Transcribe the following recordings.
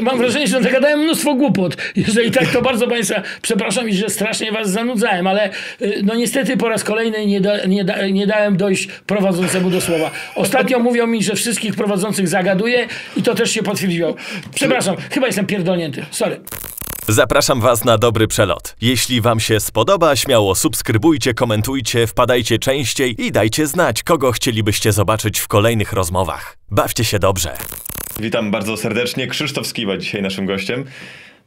Mam wrażenie, że nagadałem mnóstwo głupot. Jeżeli tak, to bardzo Państwa przepraszam i że strasznie Was zanudzałem, ale y, no niestety po raz kolejny nie, da, nie, da, nie dałem dojść prowadzącemu do słowa. Ostatnio mówią mi, że wszystkich prowadzących zagaduję i to też się potwierdziło. Przepraszam, chyba jestem pierdolnięty. Sorry. Zapraszam Was na dobry przelot. Jeśli Wam się spodoba, śmiało subskrybujcie, komentujcie, wpadajcie częściej i dajcie znać, kogo chcielibyście zobaczyć w kolejnych rozmowach. Bawcie się dobrze. Witam bardzo serdecznie. Krzysztof Skiba dzisiaj naszym gościem.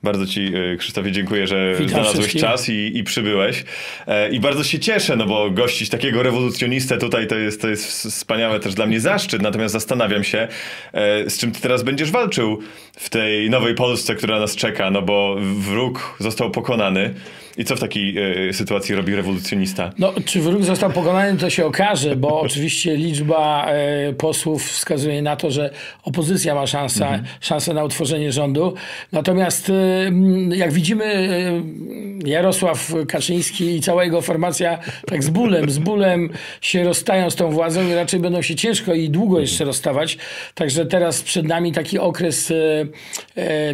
Bardzo Ci, y, Krzysztofie, dziękuję, że Witam znalazłeś wszystkich. czas i, i przybyłeś. E, I bardzo się cieszę, no bo gościć takiego rewolucjonistę tutaj to jest, to jest wspaniałe też dla mnie zaszczyt. Natomiast zastanawiam się, e, z czym Ty teraz będziesz walczył w tej nowej Polsce, która nas czeka, no bo wróg został pokonany. I co w takiej e, sytuacji robi rewolucjonista? No, czy wróg został pokonany, to się okaże, bo oczywiście liczba e, posłów wskazuje na to, że opozycja ma szansę, szansę na utworzenie rządu. Natomiast e, jak widzimy, e, Jarosław Kaczyński i cała jego formacja tak z bólem, z bólem się rozstają z tą władzą i raczej będą się ciężko i długo jeszcze rozstawać. Także teraz przed nami taki okres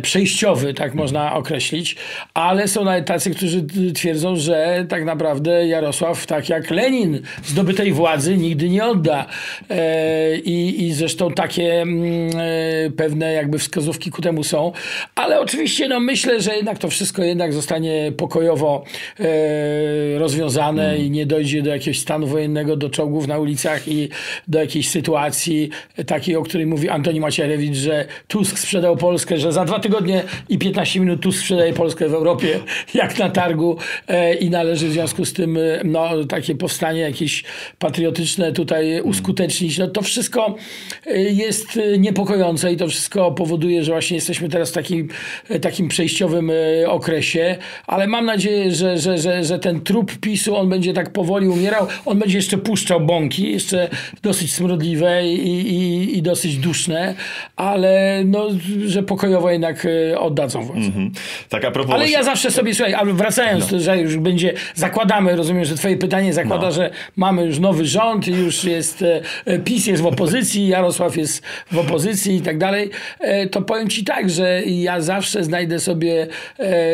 przejściowy, tak można określić, ale są nawet tacy, którzy twierdzą, że tak naprawdę Jarosław, tak jak Lenin, zdobytej władzy nigdy nie odda. E, I, i zresztą takie mm, e, pewne jakby wskazówki ku temu są. Ale oczywiście no, myślę, że jednak to wszystko jednak zostanie pokojowo e, rozwiązane i nie dojdzie do jakiegoś stanu wojennego, do czołgów na ulicach i do jakiejś sytuacji takiej, o której mówi Antoni Macierewicz, że Tusk sprzedał Polskę, że za dwa tygodnie i 15 minut Tusk sprzedaje Polskę w Europie, jak na targu e, i należy w związku z tym e, no, takie powstanie jakieś patriotyczne tutaj uskutecznić. No to wszystko e, jest niepokojące i to wszystko powoduje, że właśnie jesteśmy teraz w takim, takim przejściowym okresie, ale mam nadzieję, że, że, że, że ten trup PiSu, on będzie tak powoli umierał, on będzie jeszcze puszczał bąki, jeszcze dosyć smrodliwe i, i, i dosyć duszne, ale no, że pokojowo jednak oddadzą władzę. Tak a propos... Ale ja zawsze sobie, słuchaj, ale wracając, to, że już będzie, zakładamy, rozumiem, że twoje pytanie zakłada, No. że mamy już nowy rząd, już jest, e, e, PiS jest w opozycji, Jarosław jest w opozycji i tak dalej, e, to powiem ci tak, że ja zawsze znajdę sobie,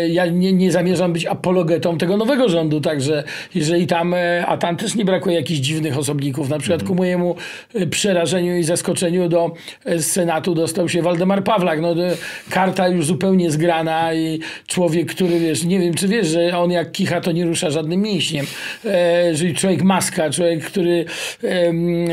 ja nie, nie zamierzam być apologetą tego nowego rządu, także jeżeli tam, a tam też nie brakuje jakichś dziwnych osobników, na przykład ku mojemu przerażeniu i zaskoczeniu do Senatu dostał się Waldemar Pawlak, no karta już zupełnie zgrana i człowiek, który wiesz, nie wiem czy wiesz, że on jak kicha to nie rusza żadnym mięśniem, e, czyli człowiek maska, człowiek, który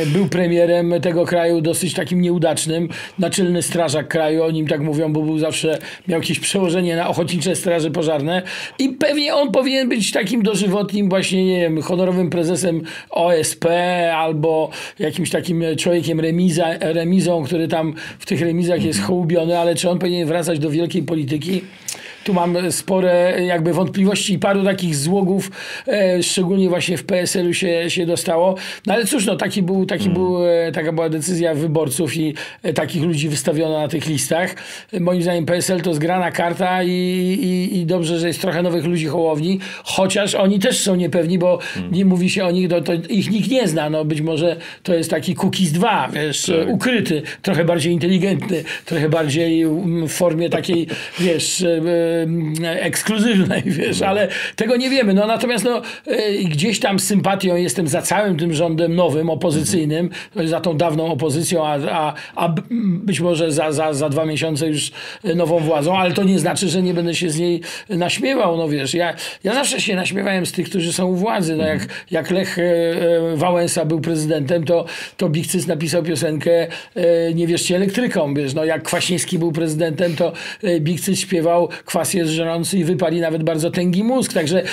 był premierem tego kraju dosyć takim nieudacznym, naczelny strażak kraju, o nim tak mówią, bo był zawsze, miał jakieś przełożenie na ochotnicze straże pożarne. I pewnie on powinien być takim dożywotnim właśnie, nie wiem, honorowym prezesem OSP albo jakimś takim człowiekiem remiza, remizą, który tam w tych remizach jest hołubiony, ale czy on powinien wracać do wielkiej polityki? Tu mam spore jakby wątpliwości i paru takich złogów, e, szczególnie właśnie w PSL-u się, się dostało. No ale cóż, no taki był, taki był, e, taka była decyzja wyborców i e, takich ludzi wystawiono na tych listach. Moim zdaniem PSL to zgrana karta i, i, i dobrze, że jest trochę nowych ludzi Hołowni, chociaż oni też są niepewni, bo nie mówi się o nich, to, to ich nikt nie zna. No być może to jest taki Cookies 2, wiesz, e, ukryty, trochę bardziej inteligentny, trochę bardziej mm, w formie takiej, wiesz, e, e, ekskluzywnej, wiesz, ale tego nie wiemy. No natomiast no, e, gdzieś tam z sympatią jestem za całym tym rządem nowym, opozycyjnym, za tą dawną opozycją, a, a, a być może za, za, za dwa miesiące już nową władzą, ale to nie znaczy, że nie będę się z niej naśmiewał, no wiesz, ja, ja zawsze się naśmiewałem z tych, którzy są u władzy, no jak, jak Lech e, e, Wałęsa był prezydentem, to, to Bichcyc napisał piosenkę e, Nie wierzcie elektrykom, wiesz, no jak Kwaśniewski był prezydentem, to e, Bichcyc śpiewał Kwas jest żrący i wypali nawet bardzo tęgi mózg, także e,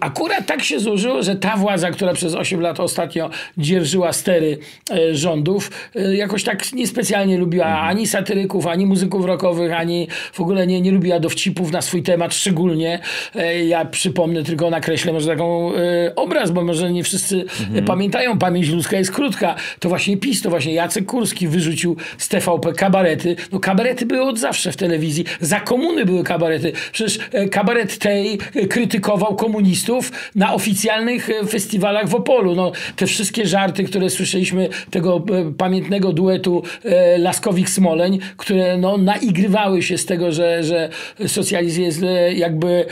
akurat tak się złożyło, że ta władza, która przez 8 lat ostatnio dzierżyła stery e, rządów, e, jakoś tak niespecjalnie lubiła ani satyryków, ani muzyków rockowych, ani w ogóle nie, nie lubiła dowcipów na swój temat szczególnie. Ja przypomnę tylko, nakreślę może taką obraz, bo może nie wszyscy e, pamiętają, pamięć ludzka jest krótka. To właśnie PiS, to właśnie Jacek Kurski wyrzucił z TVP kabarety. No kabarety były od zawsze w telewizji. Za komuny były kabarety kabarety. Przecież kabaret tej krytykował komunistów na oficjalnych festiwalach w Opolu. No, te wszystkie żarty, które słyszeliśmy, tego pamiętnego duetu Laskowik-Smoleń, które no, naigrywały się z tego, że, że socjalizm jest jakby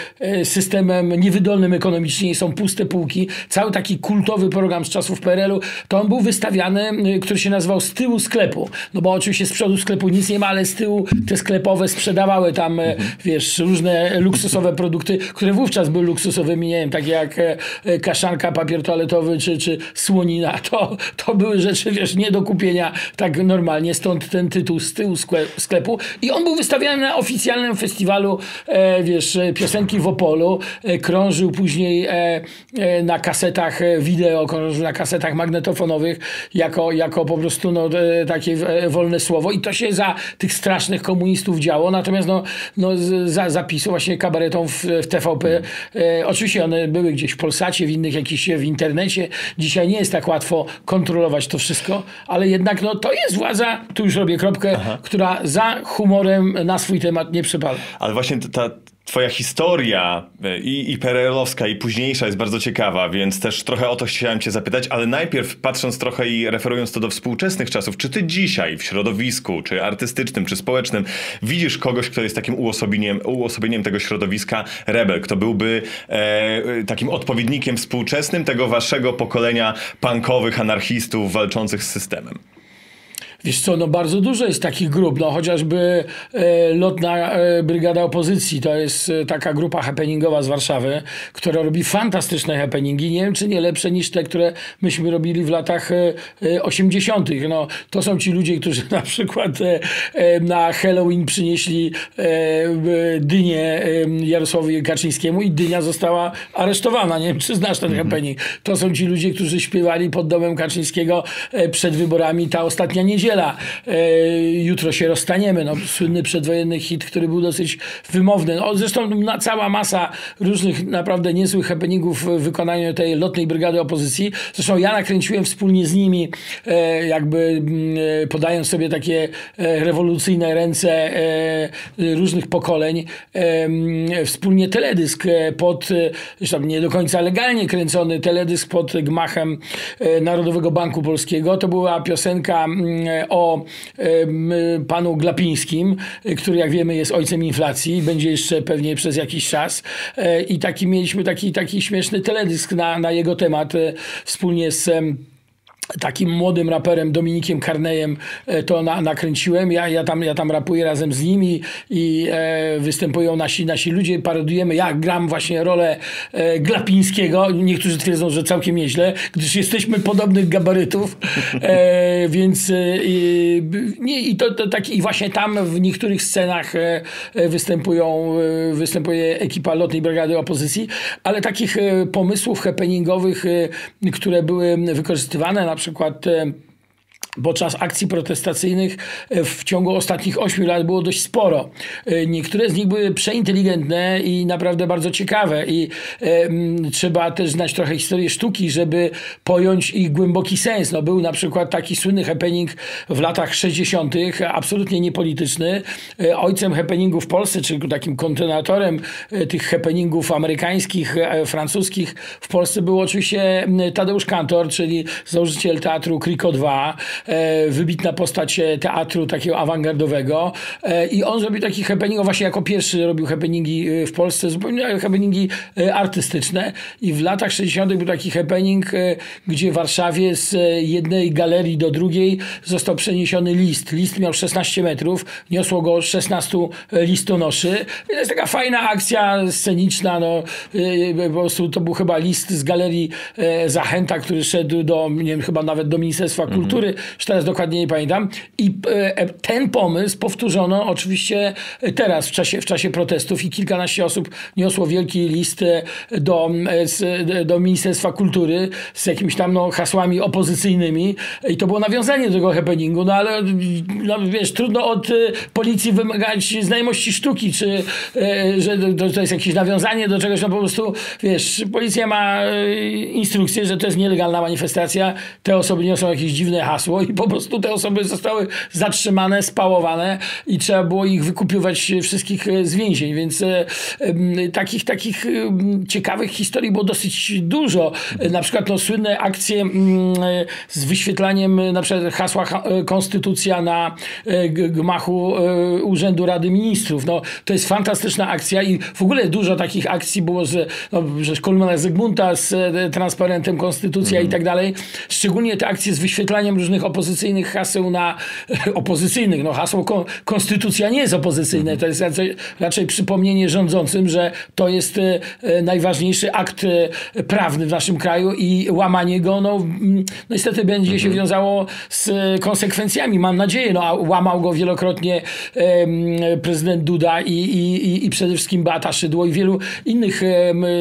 systemem niewydolnym ekonomicznie, są puste półki. Cały taki kultowy program z czasów PRL-u, to on był wystawiany, który się nazywał z tyłu sklepu. No bo oczywiście z przodu sklepu nic nie ma, ale z tyłu te sklepowe sprzedawały tam, mhm. Wiesz, różne luksusowe produkty, które wówczas były luksusowymi, nie wiem, takie jak e, kaszanka, papier toaletowy czy, czy słonina. To, to były rzeczy, wiesz, nie do kupienia tak normalnie, stąd ten tytuł z tyłu sklepu. I on był wystawiany na oficjalnym festiwalu, e, wiesz, piosenki w Opolu. E, krążył później e, e, na kasetach wideo, krążył na kasetach magnetofonowych jako, jako po prostu no, takie wolne słowo. I to się za tych strasznych komunistów działo. Natomiast no, no, za zapisu właśnie kabaretom w, w TVP. E, oczywiście one były gdzieś w Polsacie, w innych jakichś w internecie. Dzisiaj nie jest tak łatwo kontrolować to wszystko, ale jednak no, to jest władza, tu już robię kropkę, Aha. która za humorem na swój temat nie przypada. Ale właśnie ta, Twoja historia e, i, i PRL-owska, i późniejsza jest bardzo ciekawa, więc też trochę o to chciałem Cię zapytać, ale najpierw patrząc trochę i referując to do współczesnych czasów, czy Ty dzisiaj w środowisku, czy artystycznym, czy społecznym, widzisz kogoś, kto jest takim uosobieniem, uosobieniem tego środowiska rebel, kto byłby e, takim odpowiednikiem współczesnym tego Waszego pokolenia punkowych anarchistów walczących z systemem? Wiesz co, no bardzo dużo jest takich grup, no chociażby e, Lotna e, Brygada Opozycji, to jest e, taka grupa happeningowa z Warszawy, która robi fantastyczne happeningi, nie wiem czy nie lepsze niż te, które myśmy robili w latach e, 80. E, no, to są ci ludzie, którzy na przykład e, e, na Halloween przynieśli dynię Jarosławowi Kaczyńskiemu i dynia została aresztowana, nie wiem czy znasz ten mhm. happening. To są ci ludzie, którzy śpiewali pod domem Kaczyńskiego przed wyborami ta ostatnia niedziela niedziela, e, jutro się rozstaniemy. No, słynny przedwojenny hit, który był dosyć wymowny. No, zresztą na, cała masa różnych naprawdę niezłych happeningów w wykonaniu tej lotnej brygady opozycji. Zresztą ja nakręciłem wspólnie z nimi, e, jakby mm, e, podając sobie takie rewolucyjne ręce różnych pokoleń, mm, wspólnie teledysk pod, zresztą nie do końca legalnie kręcony teledysk pod gmachem Narodowego Banku Polskiego. To była piosenka mm, o panu Glapińskim, który jak wiemy jest ojcem inflacji, będzie jeszcze pewnie przez jakiś czas. E, I taki mieliśmy taki, taki śmieszny teledysk na, na jego temat e, wspólnie z takim młodym raperem Dominikiem Karnejem e, to na, nakręciłem. Ja, ja, tam, ja tam rapuję razem z nimi i e, występują nasi, nasi ludzie, parodujemy. Ja gram właśnie rolę e, Glapińskiego. Niektórzy twierdzą, że całkiem nieźle, gdyż jesteśmy podobnych gabarytów, e, więc e, nie, i to, to tak, i właśnie tam w niektórych scenach e, występują, występuje ekipa Lotnej Brygady Opozycji, ale takich pomysłów happeningowych, które były wykorzystywane na przykład e, podczas akcji protestacyjnych e, w ciągu ostatnich 8 lat było dość sporo. E, niektóre z nich były przeinteligentne i naprawdę bardzo ciekawe i e, trzeba też znać trochę historię sztuki, żeby pojąć ich głęboki sens. No, był na przykład taki słynny happening w latach 60., absolutnie niepolityczny. Ojcem happeningu w Polsce, czyli takim kontynuatorem tych happeningów amerykańskich, francuskich w Polsce był oczywiście Tadeusz Kantor, czyli założyciel teatru Kriko 2, E, wybitna postać e, teatru takiego awangardowego e, i on zrobił taki happening, właśnie jako pierwszy robił happeningi w Polsce, zupełnie happeningi artystyczne i w latach 60. był taki happening, gdzie w Warszawie z jednej galerii do drugiej został przeniesiony list. List miał 16 metrów, niosło go 16 listonoszy. To jest taka fajna akcja sceniczna, no, po prostu to był chyba list z galerii Zachęta, który szedł do, nie wiem, chyba nawet do Ministerstwa mhm. Kultury, już teraz dokładnie nie pamiętam. I e, ten pomysł powtórzono oczywiście teraz w czasie, w czasie protestów i kilkanaście osób niosło wielki list e, do, e, do Ministerstwa Kultury z jakimiś tam no, hasłami opozycyjnymi i to było nawiązanie do tego happeningu, no ale no, wiesz, trudno od policji wymagać znajomości sztuki, czy że to jest jakieś nawiązanie do czegoś, no po prostu wiesz, policja ma instrukcję, że to jest nielegalna manifestacja, te osoby niosą jakieś dziwne hasło i po prostu te osoby zostały zatrzymane, spałowane i trzeba było ich wykupywać wszystkich z więzień, więc takich, takich ciekawych historii było dosyć dużo. Na przykład no, słynne akcje z wyświetlaniem na przykład hasła Konstytucja na gmachu Urzędu Rady Ministrów. No, to jest fantastyczna akcja i w ogóle dużo takich akcji było, że, no, kolumna Zygmunta z e, transparentem Konstytucja mm. i tak dalej. Szczególnie te akcje z wyświetlaniem różnych opozycyjnych haseł na opozycyjnych. No, hasło kon, Konstytucja nie jest opozycyjne. Mm. To jest raczej, raczej przypomnienie rządzącym, że to jest e, e, najważniejszy akt prawny w naszym kraju i łamanie go, no, no niestety będzie mm. się mhm. wiązało z konsekwencjami. Mam nadzieję, no, a łamał go wielokrotnie prezydent Duda i, i, i przede wszystkim Beata Szydło i wielu innych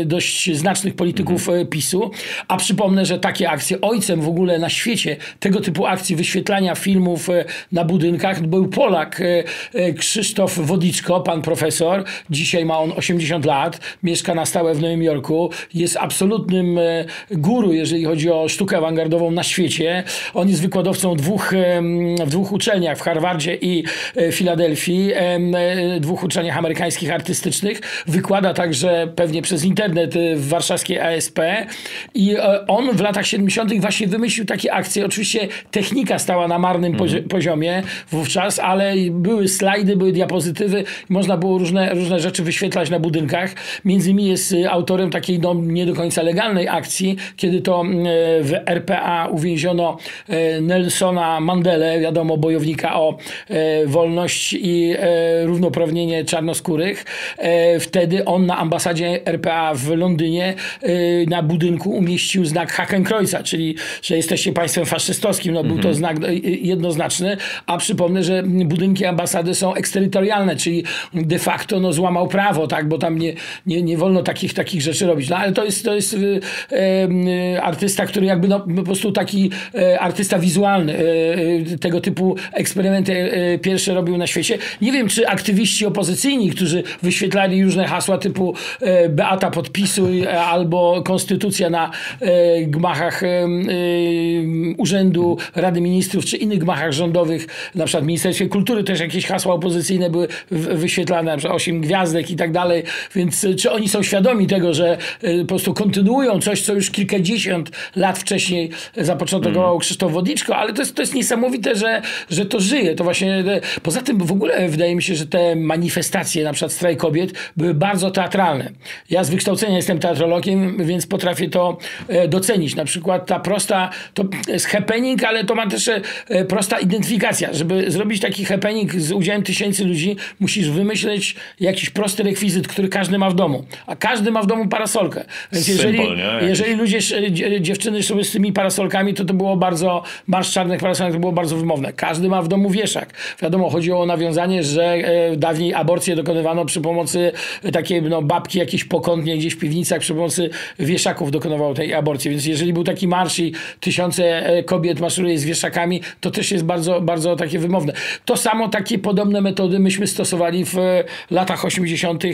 dość znacznych polityków mhm. PiSu. A przypomnę, że takie akcje, ojcem w ogóle na świecie tego typu akcji wyświetlania filmów e, na budynkach był Polak e, e, Krzysztof Wodiczko, pan profesor. Dzisiaj ma on 80 lat, mieszka na stałe w Nowym Jorku. Jest absolutnym guru, jeżeli chodzi o sztukę awangardową na świecie. On jest wykładowcą dwóch, w dwóch uczelniach, w Harvardzie i Filadelfii, dwóch uczelniach amerykańskich artystycznych. Wykłada także pewnie przez internet w warszawskiej ASP i on w latach 70. właśnie wymyślił takie akcje. Oczywiście technika stała na marnym mhm. poziomie wówczas, ale były slajdy, były diapozytywy, można było różne, różne rzeczy wyświetlać na budynkach. Między innymi jest y, autorem takiej no, nie do końca legalnej akcji, kiedy to y, w RPA uwięziono Nelsona Mandelę, wiadomo, bojownika o wolność i równoprawnienie czarnoskórych. Wtedy on na ambasadzie RPA w Londynie na budynku umieścił znak Hakenkreuza, czyli że jesteście państwem faszystowskim. No, był to mhm. znak y, y, jednoznaczny, a przypomnę, że budynki ambasady są eksterytorialne, czyli de facto no, złamał prawo, tak, bo tam nie, nie, nie wolno takich, takich rzeczy robić. No ale to jest, to jest e, artysta, który jakby no, po prostu taki e, artysta wizualny. E, tego typu eksperymenty pierwsze robił na świecie. Nie wiem, czy aktywiści opozycyjni, którzy wyświetlali różne hasła typu e, Beata podpisuj e, albo konstytucja na e, gmachach Urzędu Rady Ministrów czy innych gmachach rządowych, na przykład w Ministerstwie Kultury też jakieś hasła opozycyjne były wyświetlane, na przykład 8 gwiazdek i tak dalej, więc czy oni są świadomi tego, że po prostu kontynuują coś, co już kilkadziesiąt lat wcześniej zapoczątkował mm. Krzysztof Wodniczko, ale to jest, to jest niesamowite, że, że to żyje. To właśnie, poza tym w ogóle wydaje mi się, że te manifestacje, na przykład strajk kobiet, były bardzo teatralne. Ja z wykształcenia jestem teatrologiem, więc potrafię to e, docenić. Na przykład ta prosta, to jest happening, ale to ma też e, prosta identyfikacja. Żeby zrobić taki happening z udziałem tysięcy ludzi, musisz wymyśleć jakiś prosty rekwizyt, który każdy ma w domu. A każdy ma w domu parasolkę. Więc jeżeli, jeżeli ludzie, dziewczyny szły z tymi parasolkami, to to było bardzo, marsz czarnych parasolek to było bardzo wymowne. Każdy ma w domu wieszak. Wiadomo, chodziło o nawiązanie, że e, dawniej aborcję dokonywano przy pomocy takiej no, babki jakieś pokątnie gdzieś w piwnicach przy pomocy wieszaków dokonywał tej aborcji. Więc jeżeli był taki marsz i tysiące e, kobiet maszeruje z wieszakami, to też jest bardzo, bardzo takie wymowne. To samo, takie podobne metody myśmy stosowali w e, latach 80. E,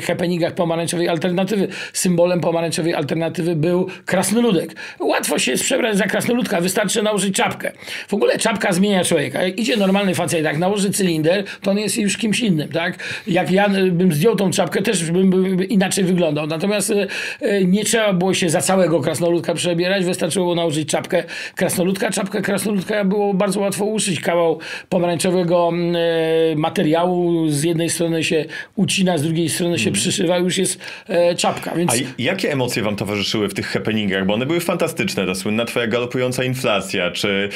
w happeningach pomarańczowej alternatywy. Symbolem pomarańczowej alternatywy był krasnoludek. Łatwo się jest przebrać za krasnoludka, wystarczy nałożyć czapkę. W ogóle czapka zmienia człowieka. Jak idzie normalny facet, jak nałoży cylinder, to on jest już kimś innym, tak? Jak ja bym zdjął tą czapkę, też bym inaczej wyglądał. Natomiast e, e, nie trzeba było się za całego krasnoludka przebierać, wystarczyło nałożyć czapkę krasnoludka. Czapkę krasnoludka było bardzo łatwo uszyć. Kawał pomarańczowego e, materiału z jednej strony się ucina, z drugiej strony się mm. przyszywa, już jest czapka. Więc... A jakie emocje wam towarzyszyły w tych happeningach? Bo one były fantastyczne. Ta słynna twoja galopująca inflacja, czy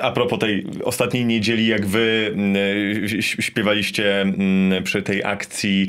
a propos tej ostatniej niedzieli, jak wy śpiewaliście przy tej akcji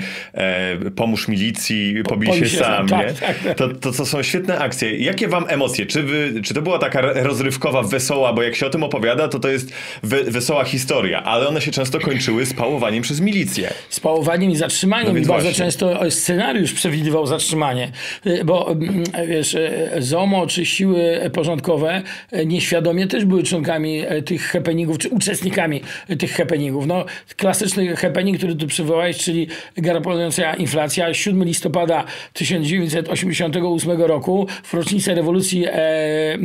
pomóż milicji, pobij się, sam, tak? Tak, tak. To, to, to są świetne akcje. Jakie wam emocje? Czy, wy, czy to była taka rozrywkowa, wesoła, bo jak się o tym opowiada, to to jest we, wesoła historia, ale one się często kończyły spałowaniem przez milicję. Spałowaniem i zatrzymaniem. No I bardzo właśnie. często scenariusz przewidywał zatrzymanie, y, bo mm, wiesz, y, ZOMO czy siły porządkowe nieświadomie też były członkami tych happeningów, czy uczestnikami tych happeningów. No, klasyczny happening, który tu przywołałeś, czyli galopująca inflacja, 7 listopada 1988 roku, w rocznicę rewolucji e,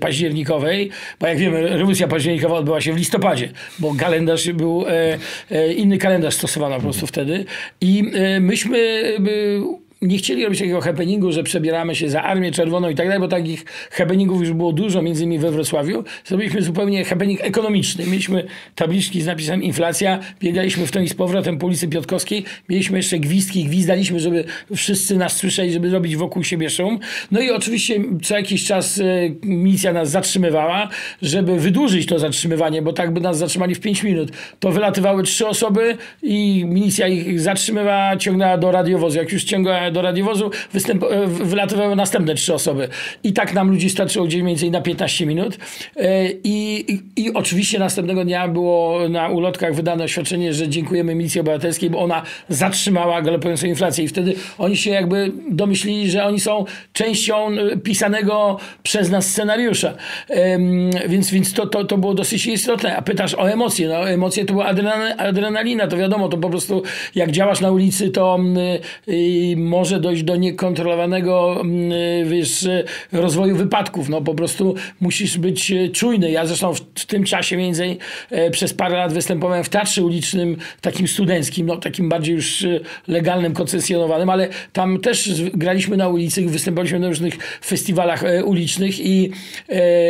październikowej, październikowej, bo jak wiemy, rewolucja październikowa odbyła się w listopadzie, bo kalendarz był, e, e, inny kalendarz stosowano po prostu wtedy. I e, myśmy e, nie chcieli robić takiego happeningu, że przebieramy się za Armię Czerwoną i tak dalej, bo takich happeningów już było dużo, między innymi we Wrocławiu. Zrobiliśmy zupełnie happening ekonomiczny. Mieliśmy tabliczki z napisem inflacja, biegaliśmy w tą i z powrotem po ulicy Piotkowskiej, mieliśmy jeszcze gwizdki, gwizdaliśmy, żeby wszyscy nas słyszeli, żeby robić wokół siebie szum. No i oczywiście co jakiś czas e, milicja nas zatrzymywała, żeby wydłużyć to zatrzymywanie, bo tak by nas zatrzymali w 5 minut. To wylatywały trzy osoby i milicja ich zatrzymywała, ciągnęła do radiowozu. Jak już ciągnęła do radiowozu, występ, e, wylatywały następne trzy osoby. I tak nam ludzi starczyło gdzieś mniej więcej na 15 minut. E, I, i, I oczywiście następnego dnia było na ulotkach wydane oświadczenie, że dziękujemy Milicji Obywatelskiej, bo ona zatrzymała galopującą inflację. I wtedy oni się jakby domyślili, że oni są częścią e, pisanego przez nas scenariusza. Więc, więc to, to, to było dosyć istotne. A pytasz o emocje. No, emocje to była adrenalina. To wiadomo, to po prostu jak działasz na ulicy, to może dojść do niekontrolowanego mm, wiesz, rozwoju wypadków. No po prostu musisz być e, czujny. Ja zresztą w, tym czasie między e, przez parę lat występowałem w teatrze ulicznym, takim studenckim, no takim bardziej już e, legalnym, koncesjonowanym, ale tam też graliśmy na ulicy, występowaliśmy na różnych festiwalach ulicznych i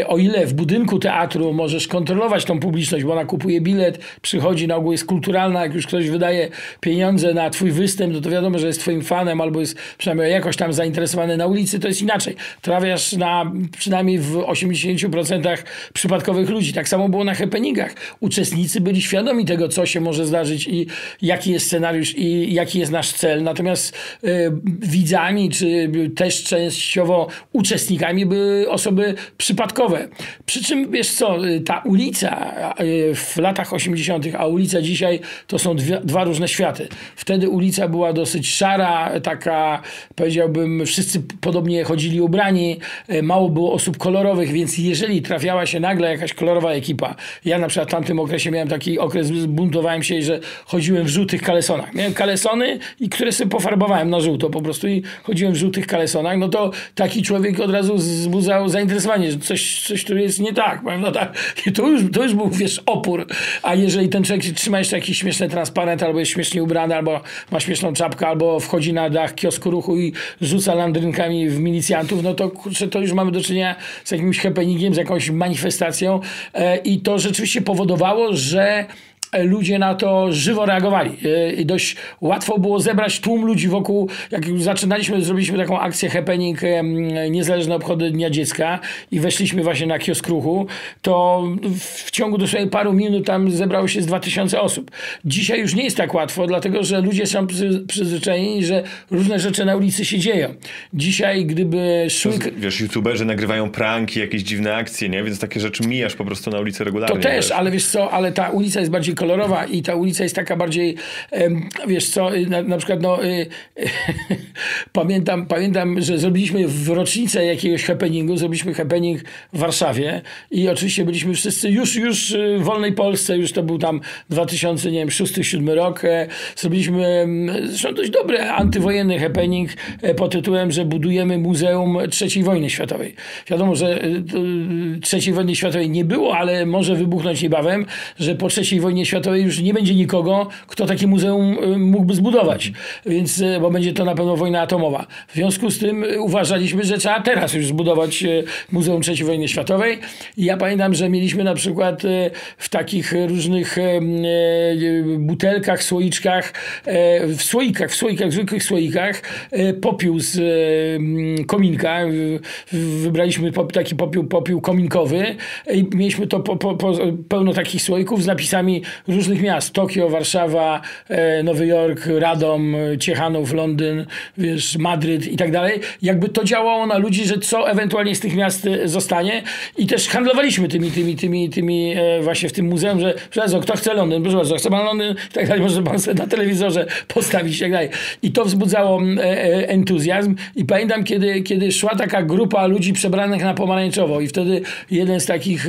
o ile w budynku teatru możesz kontrolować tą publiczność, bo ona kupuje bilet, przychodzi, na ogół jest kulturalna, jak już ktoś wydaje pieniądze na twój występ, no to wiadomo, że jest twoim fanem albo jest przynajmniej jakoś tam zainteresowany na ulicy, to jest inaczej. Trafiasz na przynajmniej w 80% przypadkowych ludzi. Tak samo było na happeningach. Uczestnicy byli świadomi tego, co się może zdarzyć i jaki jest scenariusz i jaki jest nasz cel. Natomiast y, widzami, czy też częściowo uczestnikami były osoby przypadkowe. Przy czym, wiesz co, y, ta ulica y, w latach 80., a ulica dzisiaj to są dwie, dwa różne światy. Wtedy ulica była dosyć szara, taka, powiedziałbym, wszyscy podobnie chodzili ubrani, e, mało było osób kolorowych, więc jeżeli trafiała się nagle jakaś kolorowa ekipa, ja na przykład w tamtym okresie miałem taki okres, buntowałem się, że chodziłem w żółtych kalesonach. Miałem kalesony, i które sobie pofarbowałem na żółto po prostu i chodziłem w żółtych kalesonach, no to taki człowiek od razu wzbudzał zainteresowanie, że coś, coś tu jest nie tak. No tak. To, już, to już był, wiesz, opór. A jeżeli ten człowiek trzyma jeszcze jakiś śmieszny transparent, albo jest śmiesznie ubrany, albo ma śmieszną czapkę, albo wchodzi na dach kiosku ruchu i rzuca landrynkami w milicjantów, no to kurczę, to już mamy do czynienia z jakimś happeningiem, z jakąś manifestacją. E, i to rzeczywiście powodowało, że ludzie na to żywo reagowali. E, I dość łatwo było zebrać tłum ludzi wokół, jak już zaczynaliśmy, zrobiliśmy taką akcję happening niezależne obchody Dnia Dziecka i weszliśmy właśnie na kiosk ruchu, to w ciągu dosłownie paru minut tam zebrało się z 2000 osób. Dzisiaj już nie jest tak łatwo, dlatego że ludzie są przyzwyczajeni, że różne rzeczy na ulicy się dzieją. Dzisiaj gdyby szły... Wiesz, youtuberzy nagrywają pranki, jakieś dziwne akcje, nie? Więc takie rzeczy mijasz po prostu na ulicy regularnie. To też, wiesz? ale wiesz co, ale ta ulica jest bardziej kolorowa i ta ulica jest taka bardziej, wiesz co, y, na, na przykład no, y, pamiętam, pamiętam, że zrobiliśmy w rocznicę jakiegoś happeningu, zrobiliśmy happening w Warszawie i oczywiście byliśmy wszyscy już, już w wolnej Polsce, już to był tam 2006-2007 rok. E, zrobiliśmy zresztą dość dobry antywojenny happening e, pod tytułem, że budujemy Muzeum III wojny światowej. Wiadomo, że III wojny światowej nie było, ale może wybuchnąć niebawem, że po III wojnie światowej już nie będzie nikogo, kto takie muzeum y, mógłby zbudować, więc, y, bo będzie to na pewno wojna atomowa. W związku z tym y, uważaliśmy, że trzeba teraz już zbudować Muzeum III wojny światowej. Ja pamiętam, że mieliśmy na przykład w takich różnych butelkach, słoiczkach, w słoikach, w słoikach, zwykłych słoikach, popiół z kominka. Wybraliśmy taki popiół, popiół kominkowy i mieliśmy to po, po, po, pełno takich słoików z napisami różnych miast. Tokio, Warszawa, e, Nowy Jork, Radom, Ciechanów, Londyn, wiesz, Madryt i tak dalej. Jakby to działało na ludzi, że co ewentualnie z tych miast e, zostanie i też handlowaliśmy tymi, tymi, tymi, tymi e, właśnie w tym muzeum, że przepraszam, kto chce Londyn, proszę bardzo, chce pan Londyn i tak dalej, może pan sobie na telewizorze postawić i tak dalej. I to wzbudzało entuzjazm i pamiętam, kiedy, kiedy szła taka grupa ludzi przebranych na pomarańczowo i wtedy jeden z takich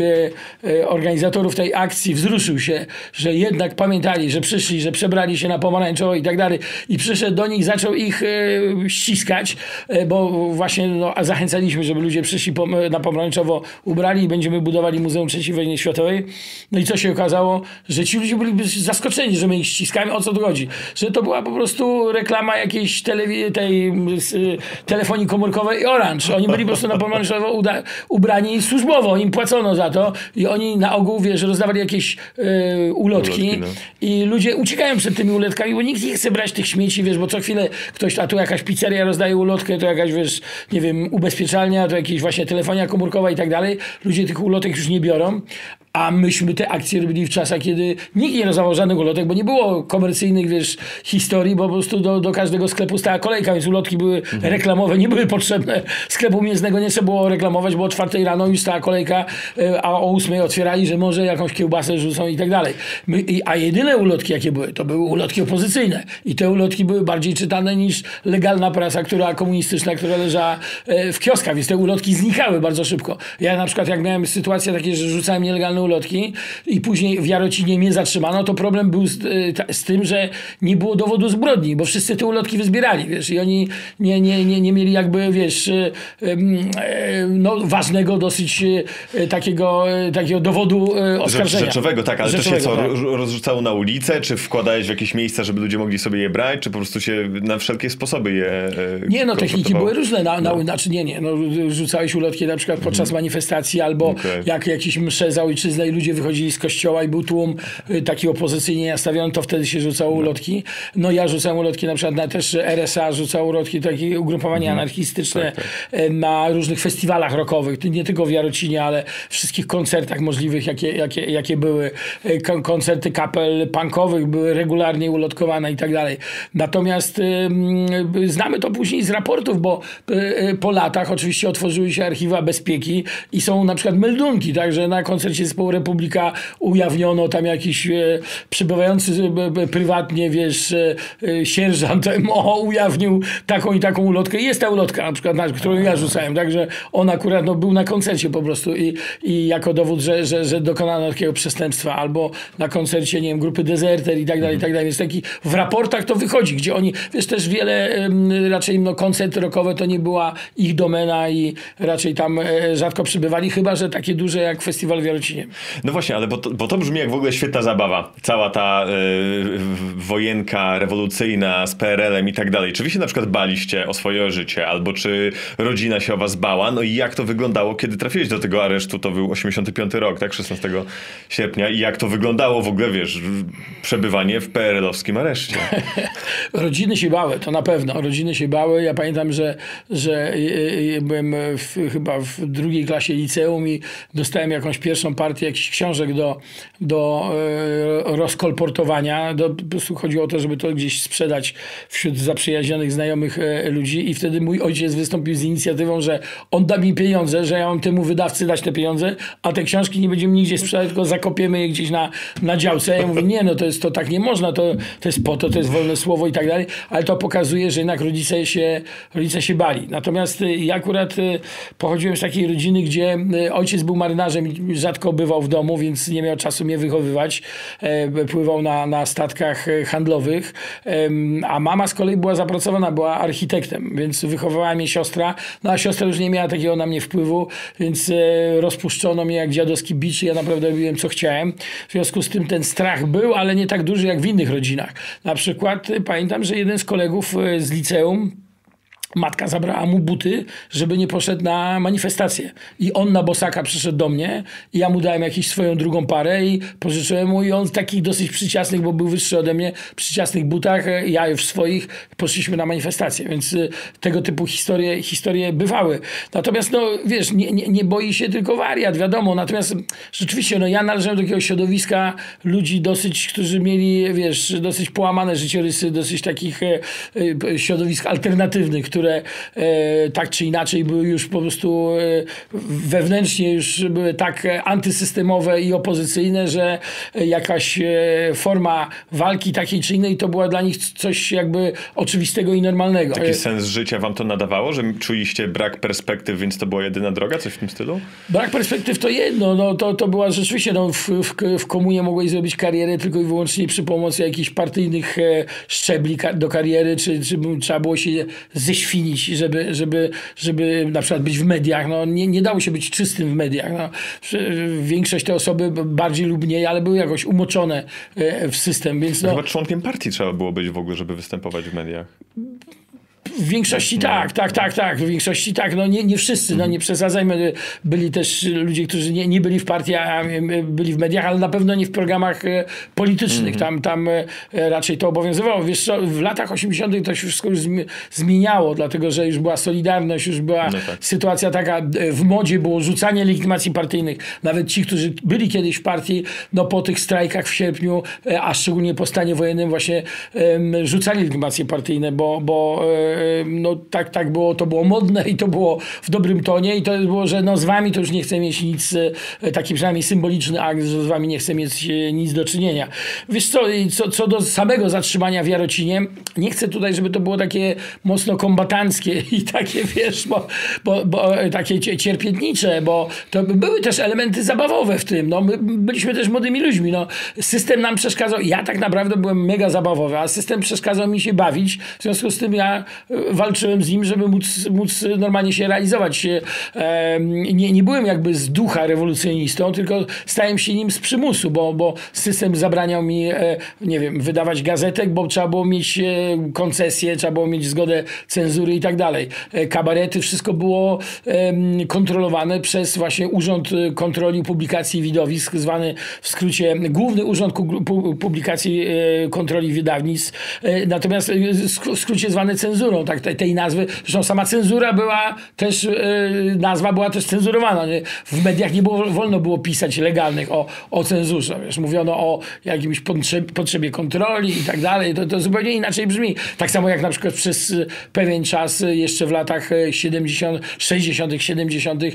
organizatorów tej akcji wzruszył się, że jednak pamiętali, że przyszli, że przebrali się na pomarańczowo i tak dalej i przyszedł do nich, zaczął ich e, ściskać, e, bo właśnie no, a zachęcaliśmy, żeby ludzie przyszli po, na pomarańczowo ubrali i będziemy budowali Muzeum III Wojny Światowej. No i co się okazało? Że ci ludzie byli zaskoczeni, że my ich ściskamy. O co tu chodzi? Że to była po prostu reklama jakiejś telewi- tej telefonii komórkowej Orange. Oni byli po prostu na pomarańczowo uda- ubrani służbowo. Im płacono za to i oni na ogół, wiesz, rozdawali jakieś e, ulotki, ulotki no. i ludzie uciekają przed tymi ulotkami, bo nikt nie chce brać tych śmieci, wiesz, bo co chwilę ktoś, a tu jakaś pizzeria rozdaje ulotkę, to jakaś, wiesz, nie wiem, ubezpieczalnia, to jakieś właśnie telefonia komórkowa i tak dalej. Ludzie tych ulotek już nie biorą, a myśmy te akcje robili w czasach, kiedy nikt nie rozdawał żadnych ulotek, bo nie było komercyjnych, wiesz, historii, bo po prostu do, do każdego sklepu stała kolejka, więc ulotki były mhm. reklamowe, nie były potrzebne. Sklepu mięsnego nie trzeba było reklamować, bo o czwartej rano już stała kolejka, e, a o ósmej otwierali, że może jakąś kiełbasę rzucą i tak dalej. My, a jedyne ulotki, jakie były, to były ulotki opozycyjne. I te ulotki były bardziej czytane niż legalna prasa, która komunistyczna, która leżała e, w kioskach, więc te ulotki znikały bardzo szybko. Ja na przykład, jak miałem sytuację takie, że rzucałem nielegalne ulotki i później w Jarocinie mnie zatrzymano, to problem był z, e, z tym, że nie było dowodu zbrodni, bo wszyscy te ulotki wyzbierali, wiesz, i oni nie, nie, nie, nie mieli jakby, wiesz, no, ważnego dosyć takiego, takiego dowodu oskarżenia. Rzeczowego, tak, ale Rzeczowego, to się co, tak. rozrzucało na ulicę, czy wkładałeś w jakieś miejsca, żeby ludzie mogli sobie je brać, czy po prostu się na wszelkie sposoby je e, Nie, no techniki były różne, na, na, no. znaczy nie, nie, no rzucałeś ulotki na przykład podczas mhm. manifestacji, albo okay. jak jakieś msze za ojczyznę i ludzie wychodzili z kościoła i był tłum y, taki opozycyjnie nastawiony, to wtedy się rzucało no. ulotki. No ja rzucałem ulotki na przykład na też RSA, rzucał ulotki, takie ugrupowania mhm. anarchistyczne tak, tak. E, na różnych festiwalach rockowych, nie tylko w Jarocinie, ale wszystkich koncertach możliwych, jakie, jakie, jakie były. E, koncerty kapel punkowych były regularnie ulotkowane i tak dalej. Natomiast znamy to później z raportów, bo po latach oczywiście otworzyły się archiwa bezpieki i są na przykład meldunki, także na koncercie Republika ujawniono tam jakiś przybywający prywatnie, wiesz, sierżant MO ujawnił taką i taką ulotkę. Jest ta ulotka na przykład, na, którą ja rzucałem, także on akurat no, był na koncercie po prostu i, i jako dowód, że, że, że dokonano takiego przestępstwa albo na koncercie, nie wiem, grupy Deserter i tak dalej, i tak dalej. Więc taki w raportach to wychodzi, gdzie oni, wiesz, też wiele, raczej no, koncerty rockowe to nie była ich domena i raczej tam e, rzadko przybywali, chyba, że takie duże jak Festiwal w Jarocinie. No właśnie, ale bo to, bo to brzmi jak w ogóle świetna zabawa. Cała ta y, wojenka rewolucyjna z PRL-em i tak dalej. Czy wy się na przykład baliście o swoje życie, albo czy rodzina się o was bała? No i jak to wyglądało, kiedy trafiłeś do tego aresztu? To był 85 rok, tak? 16 sierpnia. I jak to wyglądało w ogóle, wiesz, przebywanie w PRL-owskim areszcie? Rodziny się bały, to na pewno. Rodziny się bały. Ja pamiętam, że, że byłem w, chyba w drugiej klasie liceum i dostałem jakąś pierwszą partię jakichś książek do, do e, rozkolportowania. Do, po prostu chodziło o to, żeby to gdzieś sprzedać wśród zaprzyjaźnionych, znajomych e, ludzi i wtedy mój ojciec wystąpił z inicjatywą, że on da mi pieniądze, że ja mam temu wydawcy dać te pieniądze, a te książki nie będziemy nigdzie sprzedać, tylko zakopiemy je gdzieś na, na działce. Ja mówię, nie, no to jest to tak nie można, to, to jest po to, to jest wolne słowo i tak dalej, ale to pokazuje, że jednak rodzice się, rodzice się bali. Natomiast y, ja akurat pochodziłem z takiej rodziny, gdzie ojciec był marynarzem rzadko bywał w domu, więc nie miał czasu mnie wychowywać. E, pływał na, na statkach e, handlowych, a mama z kolei była zapracowana, była architektem, więc wychowywała mnie siostra, no a siostra już nie miała takiego na mnie wpływu, więc e, rozpuszczono mnie jak dziadowski bicz ja naprawdę robiłem co chciałem. W związku z tym ten strach był, ale nie tak duży jak w innych rodzinach. Na przykład pamiętam, że jeden z kolegów z liceum Matka zabrała mu buty, żeby nie poszedł na manifestację. I on na bosaka przyszedł do mnie i ja mu dałem jakąś swoją drugą parę i pożyczyłem mu i on w takich dosyć przyciasnych, bo był wyższy ode mnie, przyciasnych butach, ja już w swoich poszliśmy na manifestację. Więc y, tego typu historie, historie bywały. Natomiast no wiesz, nie, nie, nie boi się tylko wariat, wiadomo. Natomiast rzeczywiście no ja należałem do takiego środowiska ludzi dosyć, którzy mieli, wiesz, dosyć połamane życiorysy, dosyć takich e, e, środowisk alternatywnych, które e, tak czy inaczej były już po prostu e, wewnętrznie już były tak antysystemowe i opozycyjne, że jakaś forma walki takiej czy innej to była dla nich coś jakby oczywistego i normalnego. Taki sens życia wam to nadawało, że czuliście brak perspektyw, więc to była jedyna droga, coś w tym stylu? Brak perspektyw to jedno, no to, to była rzeczywiście, no w, w, w komunie mogłeś zrobić karierę tylko i wyłącznie przy pomocy jakichś partyjnych szczebli do kariery, czy, czy trzeba było się ześwinić, żeby, żeby, żeby na przykład być w mediach. No, nie, nie dało się być czystym w mediach. No, większość te osoby bardziej lub mniej, ale były jakoś umoczone e, w system. Więc no, Chyba członkiem partii trzeba było być w ogóle, żeby występować w mediach. W większości tak, tak, tak, tak. W większości tak. No nie, nie wszyscy, no nie przesadzajmy. Byli też ludzie, którzy nie, nie byli w partii, a byli w mediach, ale na pewno nie w programach e, politycznych. Tam, tam e, raczej to obowiązywało. Wiesz co, w latach 80. to się wszystko już zmieniało, dlatego że już była Solidarność, już była no tak. sytuacja taka, e, w modzie było rzucanie legitymacji partyjnych. Nawet ci, którzy byli kiedyś w partii, no po tych strajkach w sierpniu, a szczególnie po stanie wojennym właśnie rzucali legitymacje partyjne, bo, bo no tak, tak było, to było modne i to było w dobrym tonie i to było, że no z wami to już nie chcę mieć nic, e, taki przynajmniej symboliczny akt, że z wami nie chcę mieć e, nic do czynienia. Wiesz co, co, co do samego zatrzymania w Jarocinie, nie chcę tutaj, żeby to było takie mocno kombatanckie i takie, wiesz, bo, bo, bo e, takie cierpiętnicze, bo to były też elementy zabawowe w tym. No, my byliśmy też młodymi ludźmi. No, system nam przeszkadzał. Ja tak naprawdę byłem mega zabawowy, a system przeszkadzał mi się bawić. W związku z tym ja walczyłem z nim, żeby móc, móc normalnie się realizować. Nie, nie byłem jakby z ducha rewolucjonistą, tylko stałem się nim z przymusu, bo, bo system zabraniał mi, e, nie wiem, wydawać gazetek, bo trzeba było mieć e, koncesję, trzeba było mieć zgodę cenzury i tak dalej. E, kabarety, wszystko było kontrolowane przez właśnie Urząd Kontroli Publikacji Widowisk, zwany w skrócie Główny Urząd Publikacji Kontroli Wydawnictw, natomiast w skrócie zwany cenzurą tak, tej, tej nazwy. Zresztą sama cenzura była też, yy, nazwa była też cenzurowana. Nie? W mediach nie było, wolno było pisać legalnych o, o cenzurze. Wiesz, mówiono o jakimś potrzebie, potrzebie kontroli i tak dalej. To, to zupełnie inaczej brzmi. Tak samo jak na przykład przez pewien czas jeszcze w latach 70., 60., 70. Yy,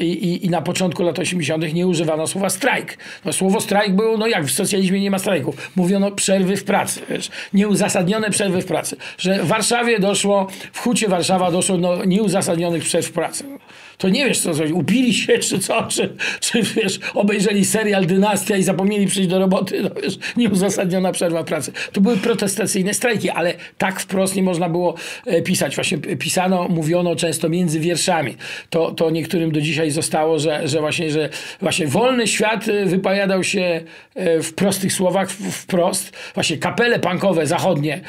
i, i na początku lat 80. nie używano słowa strajk. No, słowo strajk było, no jak w socjalizmie nie ma strajków. Mówiono przerwy w pracy. Wiesz, nieuzasadnione przerwy w pracy. Że w Warszawie doszło, w Hucie Warszawa doszło do nieuzasadnionych przerw pracy to nie wiesz co zrobić. Upili się czy co, czy, czy wiesz, obejrzeli serial Dynastia i zapomnieli przyjść do roboty. No wiesz, nieuzasadniona przerwa pracy. To były protestacyjne strajki, ale tak wprost nie można było e, pisać. Właśnie pisano, mówiono często między wierszami. To, to niektórym do dzisiaj zostało, że, że właśnie, że właśnie wolny świat e, wypowiadał się e, w prostych słowach, wprost. Właśnie kapele punkowe zachodnie,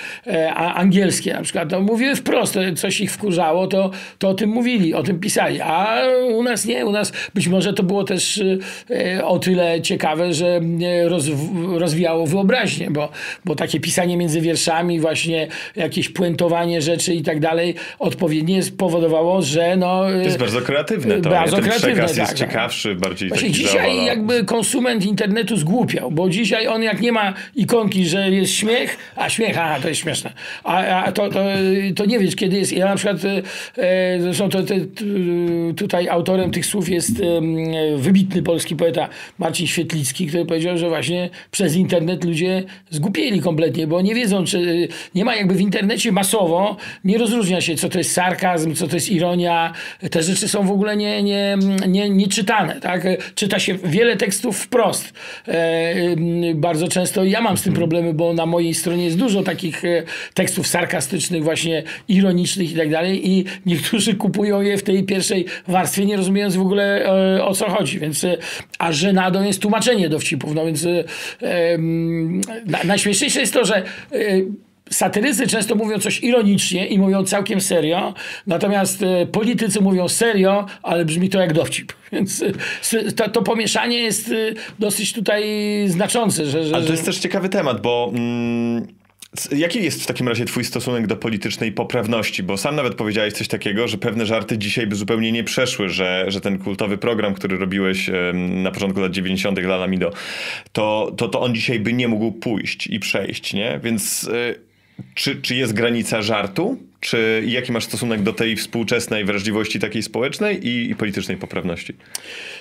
a angielskie na przykład, to mówiły wprost. Coś ich wkurzało, to, to o tym mówili, o tym pisali. A a u nas nie. U nas być może to było też e, o tyle ciekawe, że roz, rozwijało wyobraźnię, bo, bo takie pisanie między wierszami, właśnie jakieś puentowanie rzeczy i tak dalej odpowiednio spowodowało, że no... To jest bardzo kreatywne. To, bardzo Ten kreatywne, przekaz jest tak, ciekawszy, bardziej właśnie taki dzisiaj jakby konsument internetu zgłupiał, bo dzisiaj on jak nie ma ikonki, że jest śmiech, a śmiech, aha, to jest śmieszne. A, a to, to, to nie wiesz, kiedy jest. Ja na przykład, e, zresztą to, to, to tutaj autorem tych słów jest wybitny polski poeta Marcin Świetlicki, który powiedział, że właśnie przez internet ludzie zgupieli kompletnie, bo nie wiedzą, czy nie ma jakby w internecie masowo, nie rozróżnia się, co to jest sarkazm, co to jest ironia. Te rzeczy są w ogóle nie, nie, nie, nie czytane. Tak? Czyta się wiele tekstów wprost. E, bardzo często ja mam z tym problemy, bo na mojej stronie jest dużo takich e, tekstów sarkastycznych, właśnie ironicznych i tak dalej i niektórzy kupują je w tej pierwszej warstwie, nie rozumiejąc w ogóle e, o co chodzi. Więc, e, a żenadą jest tłumaczenie dowcipów. No więc e, najśmieszniejsze jest to, że satyrycy często mówią coś ironicznie i mówią całkiem serio, natomiast politycy mówią serio, ale brzmi to jak dowcip. Więc to, to pomieszanie jest dosyć tutaj znaczące. Że, że, ale to jest też ciekawy temat, bo... Mm Jaki jest w takim razie twój stosunek do politycznej poprawności? Bo sam nawet powiedziałeś coś takiego, że pewne żarty dzisiaj by zupełnie nie przeszły, że, że ten kultowy program, który robiłeś na początku lat 90. Lala Mido, to, to, to on dzisiaj by nie mógł pójść i przejść, nie? Więc y, czy, czy jest granica żartu? Czy jaki masz stosunek do tej współczesnej wrażliwości takiej społecznej i, i politycznej poprawności?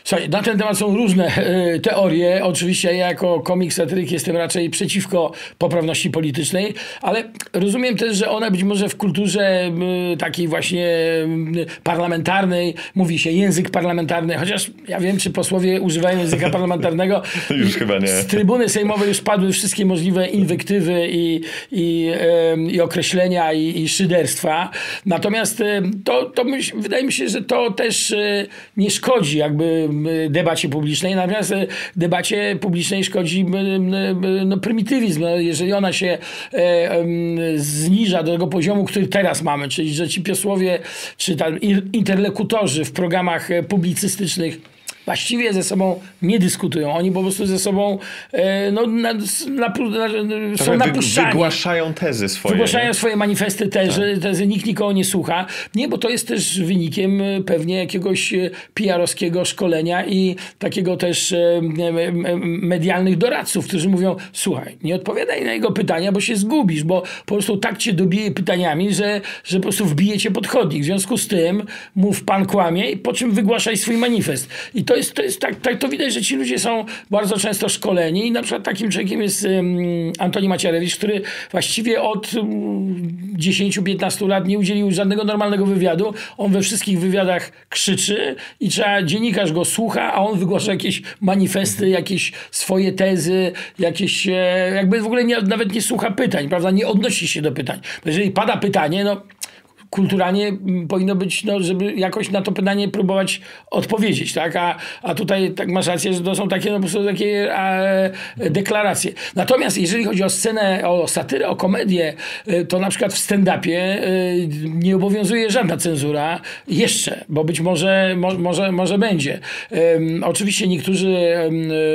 Słuchaj, na ten temat są różne e, teorie. Oczywiście ja jako komik satyryk jestem raczej przeciwko poprawności politycznej, ale rozumiem też, że ona być może w kulturze takiej właśnie parlamentarnej mówi się język parlamentarny, chociaż ja wiem, czy posłowie używają języka parlamentarnego. już chyba nie. Z trybuny sejmowej już padły wszystkie możliwe inwektywy i, i, i określenia i, i szyderstwa. Natomiast to, to myśl, wydaje mi się, że to też e, nie szkodzi jakby debacie publicznej, natomiast debacie publicznej szkodzi no, prymitywizm. No, jeżeli ona się zniża do tego poziomu, który teraz mamy, czyli że ci posłowie czy tam interlokutorzy w programach publicystycznych właściwie ze sobą nie dyskutują. Oni po prostu ze sobą e, no, na, na, na, są napuszczani. Wygłaszają tezy swoje. Wygłaszają nie? swoje manifesty, tezy, tak. tezy, nikt nikogo nie słucha. Nie, bo to jest też wynikiem e, pewnie jakiegoś e, PR-owskiego szkolenia i takiego też medialnych doradców, którzy mówią, słuchaj, nie odpowiadaj na jego pytania, bo się zgubisz, bo po prostu tak cię dobije pytaniami, że, że po prostu wbije cię pod chodnik. W związku z tym mów pan kłamie, po czym wygłaszaj swój manifest. I to to jest, to jest tak, tak, to widać, że ci ludzie są bardzo często szkoleni i na przykład takim człowiekiem jest um, Antoni Macierewicz, który właściwie od um, 10-15 lat nie udzielił żadnego normalnego wywiadu. On we wszystkich wywiadach krzyczy i trzeba, dziennikarz go słucha, a on wygłasza jakieś manifesty, jakieś swoje tezy, jakieś, e, jakby w ogóle nie, nawet nie słucha pytań, prawda, nie odnosi się do pytań. Bo jeżeli pada pytanie, no kulturalnie powinno być, no, żeby jakoś na to pytanie próbować odpowiedzieć, tak? A, a tutaj tak masz rację, że to są takie no, po prostu takie e, deklaracje. Natomiast jeżeli chodzi o scenę, o satyrę, o komedię, e, to na przykład w stand-upie e, nie obowiązuje żadna cenzura jeszcze, bo być może, mo, może, może będzie. E, oczywiście niektórzy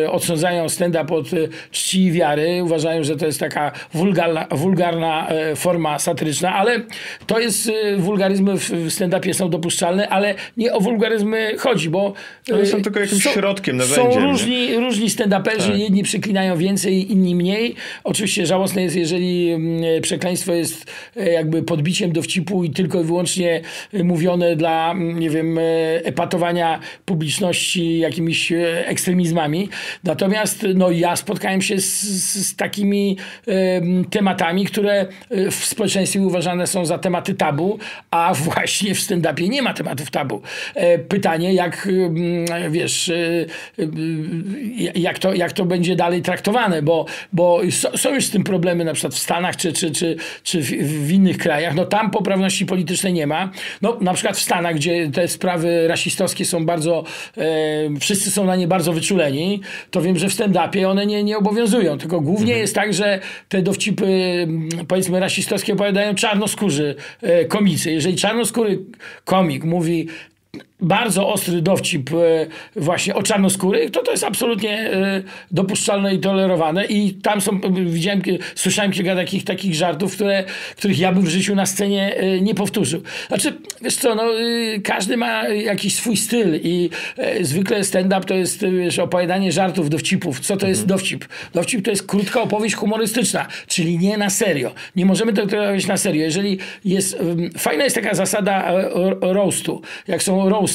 odsądzają stand-up od czci i wiary, uważają, że to jest taka wulgarna, wulgarna e, forma satyryczna, ale to jest wulgaryzmy w stand-upie są dopuszczalne, ale nie o wulgaryzmy chodzi, bo... One są tylko jakimś są, środkiem, narzędziem. Są różni, różni stand-uperzy, tak. jedni przyklinają więcej, inni mniej. Oczywiście żałosne jest, jeżeli mm, przekleństwo jest e, jakby podbiciem dowcipu i tylko i wyłącznie e, mówione dla, mm, nie wiem, e, epatowania publiczności jakimiś ekstremizmami. Natomiast no, ja spotkałem się z, z takimi tematami, które w społeczeństwie uważane są za tematy tabu, a właśnie w stand-upie nie ma tematów tabu. E, pytanie, jak mm, wiesz, e, e, jak to, jak to będzie dalej traktowane, bo, bo są już z tym problemy na przykład w Stanach czy, czy, czy, czy w innych krajach. No tam poprawności politycznej nie ma. No na przykład w Stanach, gdzie te sprawy rasistowskie są bardzo, wszyscy są na nie bardzo wyczuleni, to wiem, że w stand-upie one nie, nie obowiązują, tylko głównie mhm. jest tak, że te dowcipy powiedzmy rasistowskie opowiadają czarnoskórzy komicy. Jeżeli czarnoskóry komik mówi bardzo ostry dowcip e, właśnie o czarnoskórych, to to jest absolutnie e, dopuszczalne i tolerowane i tam są, widziałem, słyszałem kilka takich, takich żartów, które, których ja bym w życiu na scenie e, nie powtórzył. Znaczy, wiesz co, no, każdy ma jakiś swój styl i zwykle stand-up to jest wiesz, opowiadanie żartów, dowcipów. Co to jest mhm. dowcip? Dowcip to jest krótka opowieść humorystyczna, czyli nie na serio. Nie możemy tego robić na serio. Jeżeli jest, fajna jest taka zasada roastu. Jak są roast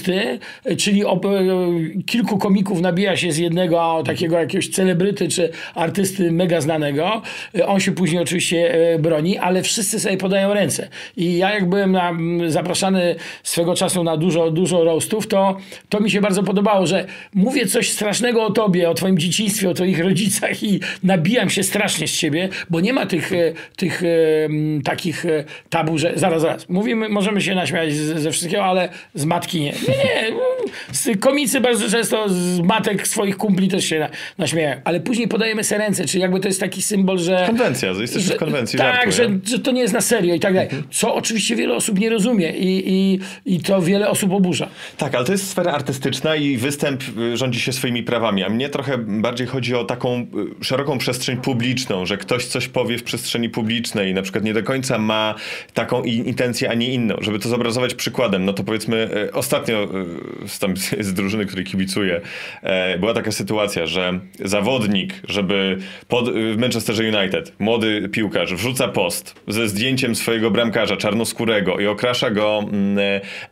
czyli e, kilku komików nabija się z jednego takiego jakiegoś celebryty czy artysty mega znanego. E, on się później oczywiście e, broni, ale wszyscy sobie podają ręce. I ja jak byłem na, zapraszany swego czasu na dużo, dużo roastów, to, to mi się bardzo podobało, że mówię coś strasznego o tobie, o twoim dzieciństwie, o twoich rodzicach i nabijam się strasznie z ciebie, bo nie ma tych, tych takich tabu, że zaraz, zaraz, mówimy, możemy się naśmiać ze wszystkiego, ale z matki nie. Nie, nie. Komicy bardzo często z matek swoich kumpli też się naśmieją. Ale później podajemy se ręce, czyli jakby to jest taki symbol, że... Konwencja, że, w konwencji Tak, że, że to nie jest na serio i tak dalej. Mhm. Co oczywiście wiele osób nie rozumie i, i, i to wiele osób oburza. Tak, ale to jest sfera artystyczna i występ y, rządzi się swoimi prawami. A mnie trochę bardziej chodzi o taką y, szeroką przestrzeń publiczną, że ktoś coś powie w przestrzeni publicznej, na przykład nie do końca ma taką intencję, a nie inną. Żeby to zobrazować przykładem, no to powiedzmy y, ostatnio tam z, z drużyny, której kibicuję, e, była taka sytuacja, że zawodnik, żeby pod, w Manchesterze United, młody piłkarz, wrzuca post ze zdjęciem swojego bramkarza czarnoskórego i okrasza go mm,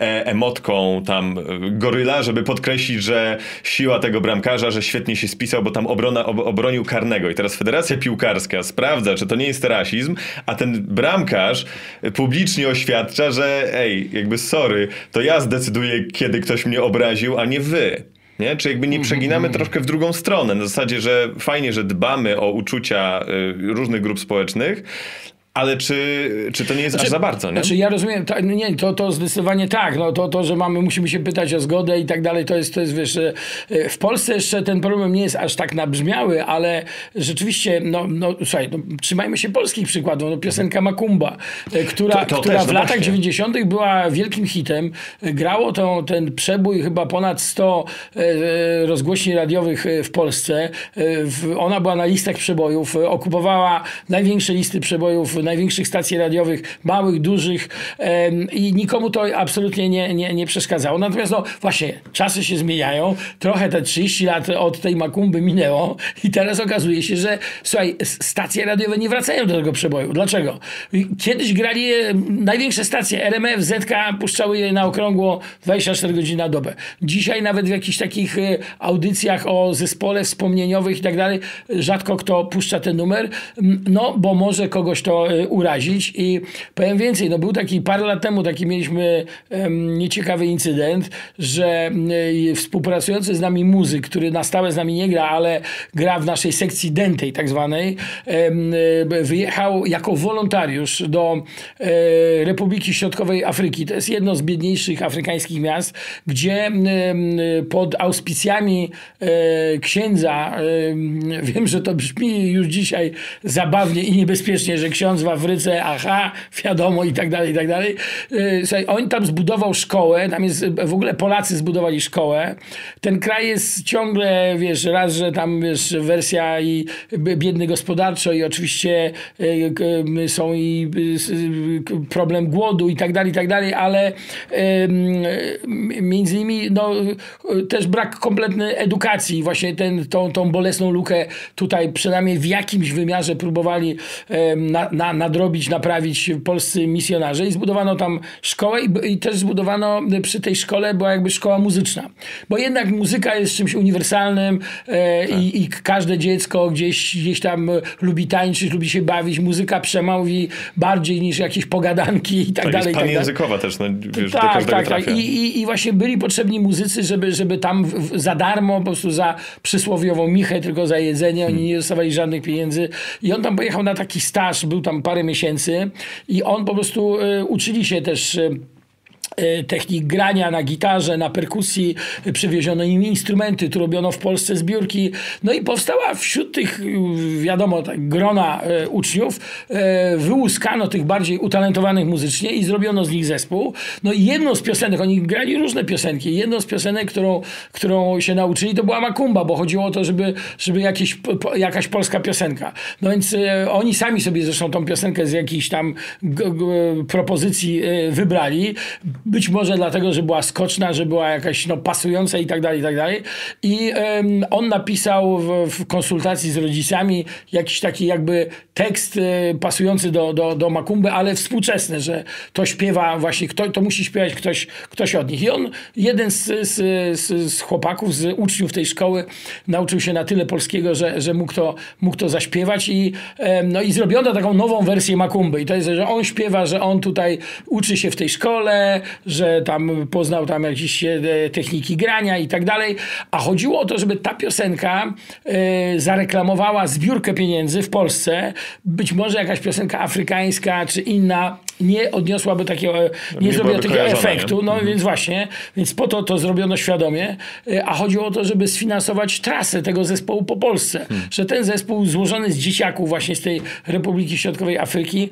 e, emotką tam e, goryla, żeby podkreślić, że siła tego bramkarza, że świetnie się spisał, bo tam obrona, ob, obronił karnego. I teraz Federacja Piłkarska sprawdza, czy to nie jest rasizm, a ten bramkarz publicznie oświadcza, że ej, jakby sorry, to ja zdecyduję, kiedy ktoś mnie obraził, a nie wy. Nie? Czy jakby nie Mhm, przeginamy troszkę w drugą stronę? Na zasadzie, że fajnie, że dbamy o uczucia y, różnych grup społecznych, ale czy, czy to nie jest aż za bardzo, nie? Znaczy ja rozumiem, ta, no nie, to, to zdecydowanie tak, no to, to, że mamy, musimy się pytać o zgodę i tak dalej, to jest, to jest wiesz, e, w Polsce jeszcze ten problem nie jest aż tak nabrzmiały, ale rzeczywiście, no, no słuchaj, no, trzymajmy się polskich przykładów, no piosenka Makumba, e, która, To- to która też, w no latach właśnie. 90 była wielkim hitem, E, grało to, ten przebój chyba ponad 100 e, e, rozgłośni radiowych w Polsce, ona była na listach przebojów, okupowała największe listy przebojów największych stacji radiowych, małych, dużych i nikomu to absolutnie nie, nie, nie przeszkadzało. Natomiast no właśnie, czasy się zmieniają, trochę te 30 lat od tej Makumby minęło i teraz okazuje się, że słuchaj, stacje radiowe nie wracają do tego przeboju. Dlaczego? Kiedyś grali je największe stacje, RMF, ZK, puszczały je na okrągło 24 godziny na dobę. Dzisiaj nawet w jakichś takich e, audycjach o zespole wspomnieniowych i tak dalej, rzadko kto puszcza ten numer, no bo może kogoś to urazić i powiem więcej, no był taki parę lat temu, taki mieliśmy nieciekawy incydent, że e, współpracujący z nami muzyk, który na stałe z nami nie gra, ale gra w naszej sekcji dentej tak zwanej, e, wyjechał jako wolontariusz do e, Republiki Środkowej Afryki. To jest jedno z biedniejszych afrykańskich miast, gdzie pod auspicjami e, księdza, em, wiem, że to brzmi już dzisiaj zabawnie i niebezpiecznie, że ksiądz w Afryce, aha, wiadomo i tak dalej, i tak dalej. E, Słuchaj, on tam zbudował szkołę, tam jest, w ogóle Polacy zbudowali szkołę. Ten kraj jest ciągle, wiesz, raz, że tam, wiesz, wersja i biedny gospodarczo i oczywiście m, są i y, y, problem głodu i tak dalej, i tak dalej, ale między innymi no, y, też brak kompletnej edukacji. Właśnie ten, tą, tą bolesną lukę tutaj przynajmniej w jakimś wymiarze próbowali em, na, na, nadrobić, naprawić polscy misjonarze i zbudowano tam szkołę i, i też zbudowano y, przy tej szkole była jakby szkoła muzyczna. Bo jednak muzyka jest czymś uniwersalnym e, i, i każde dziecko gdzieś, gdzieś tam e, lubi tańczyć, lubi się bawić. Muzyka przemówi bardziej niż jakieś pogadanki i tak, tak, dalej. jest i tak dalej. panjęzykowa też, no, wiesz, do Tak, każdego tak, tak. trafia. I, i, I właśnie byli potrzebni muzycy, żeby, żeby tam w, w, za darmo, po prostu za przysłowiową michę, tylko za jedzenie. Oni nie dostawali żadnych pieniędzy. I on tam pojechał na taki staż, był tam parę miesięcy i on po prostu y, uczyli się też. E, technik grania na gitarze, na perkusji, przywieziono im instrumenty, tu robiono w Polsce zbiórki. No i powstała wśród tych, wiadomo, tak, grona e, uczniów, e, wyłuskano tych bardziej utalentowanych muzycznie i zrobiono z nich zespół. No i jedną z piosenek, oni grali różne piosenki, jedną z piosenek, którą, którą się nauczyli, to była Makumba, bo chodziło o to, żeby, żeby jakieś, jakaś polska piosenka. No więc oni sami sobie zresztą tą piosenkę z jakiejś tam propozycji wybrali. Być może dlatego, że była skoczna, że była jakaś no, pasująca i tak dalej, i tak dalej. I em, on napisał w, w konsultacji z rodzicami jakiś taki jakby tekst e, pasujący do, do, do Makumby, ale współczesny, że to śpiewa właśnie, kto, to musi śpiewać ktoś, ktoś od nich. I on, jeden z, z, z, z chłopaków, z uczniów tej szkoły nauczył się na tyle polskiego, że, że mógł, to, mógł to zaśpiewać i, em, no i zrobiono taką nową wersję Makumby. I to jest, że on śpiewa, że on tutaj uczy się w tej szkole, że tam poznał tam jakieś e, techniki grania i tak dalej. A chodziło o to, żeby ta piosenka e, zareklamowała zbiórkę pieniędzy w Polsce. Być może jakaś piosenka afrykańska czy inna nie odniosłaby takiego, nie, Nie zrobiła takiego efektu. No więc właśnie, więc po to to zrobiono świadomie, e, a chodziło o to, żeby sfinansować trasę tego zespołu po Polsce. Że ten zespół złożony z dzieciaków właśnie z tej Republiki Środkowej Afryki,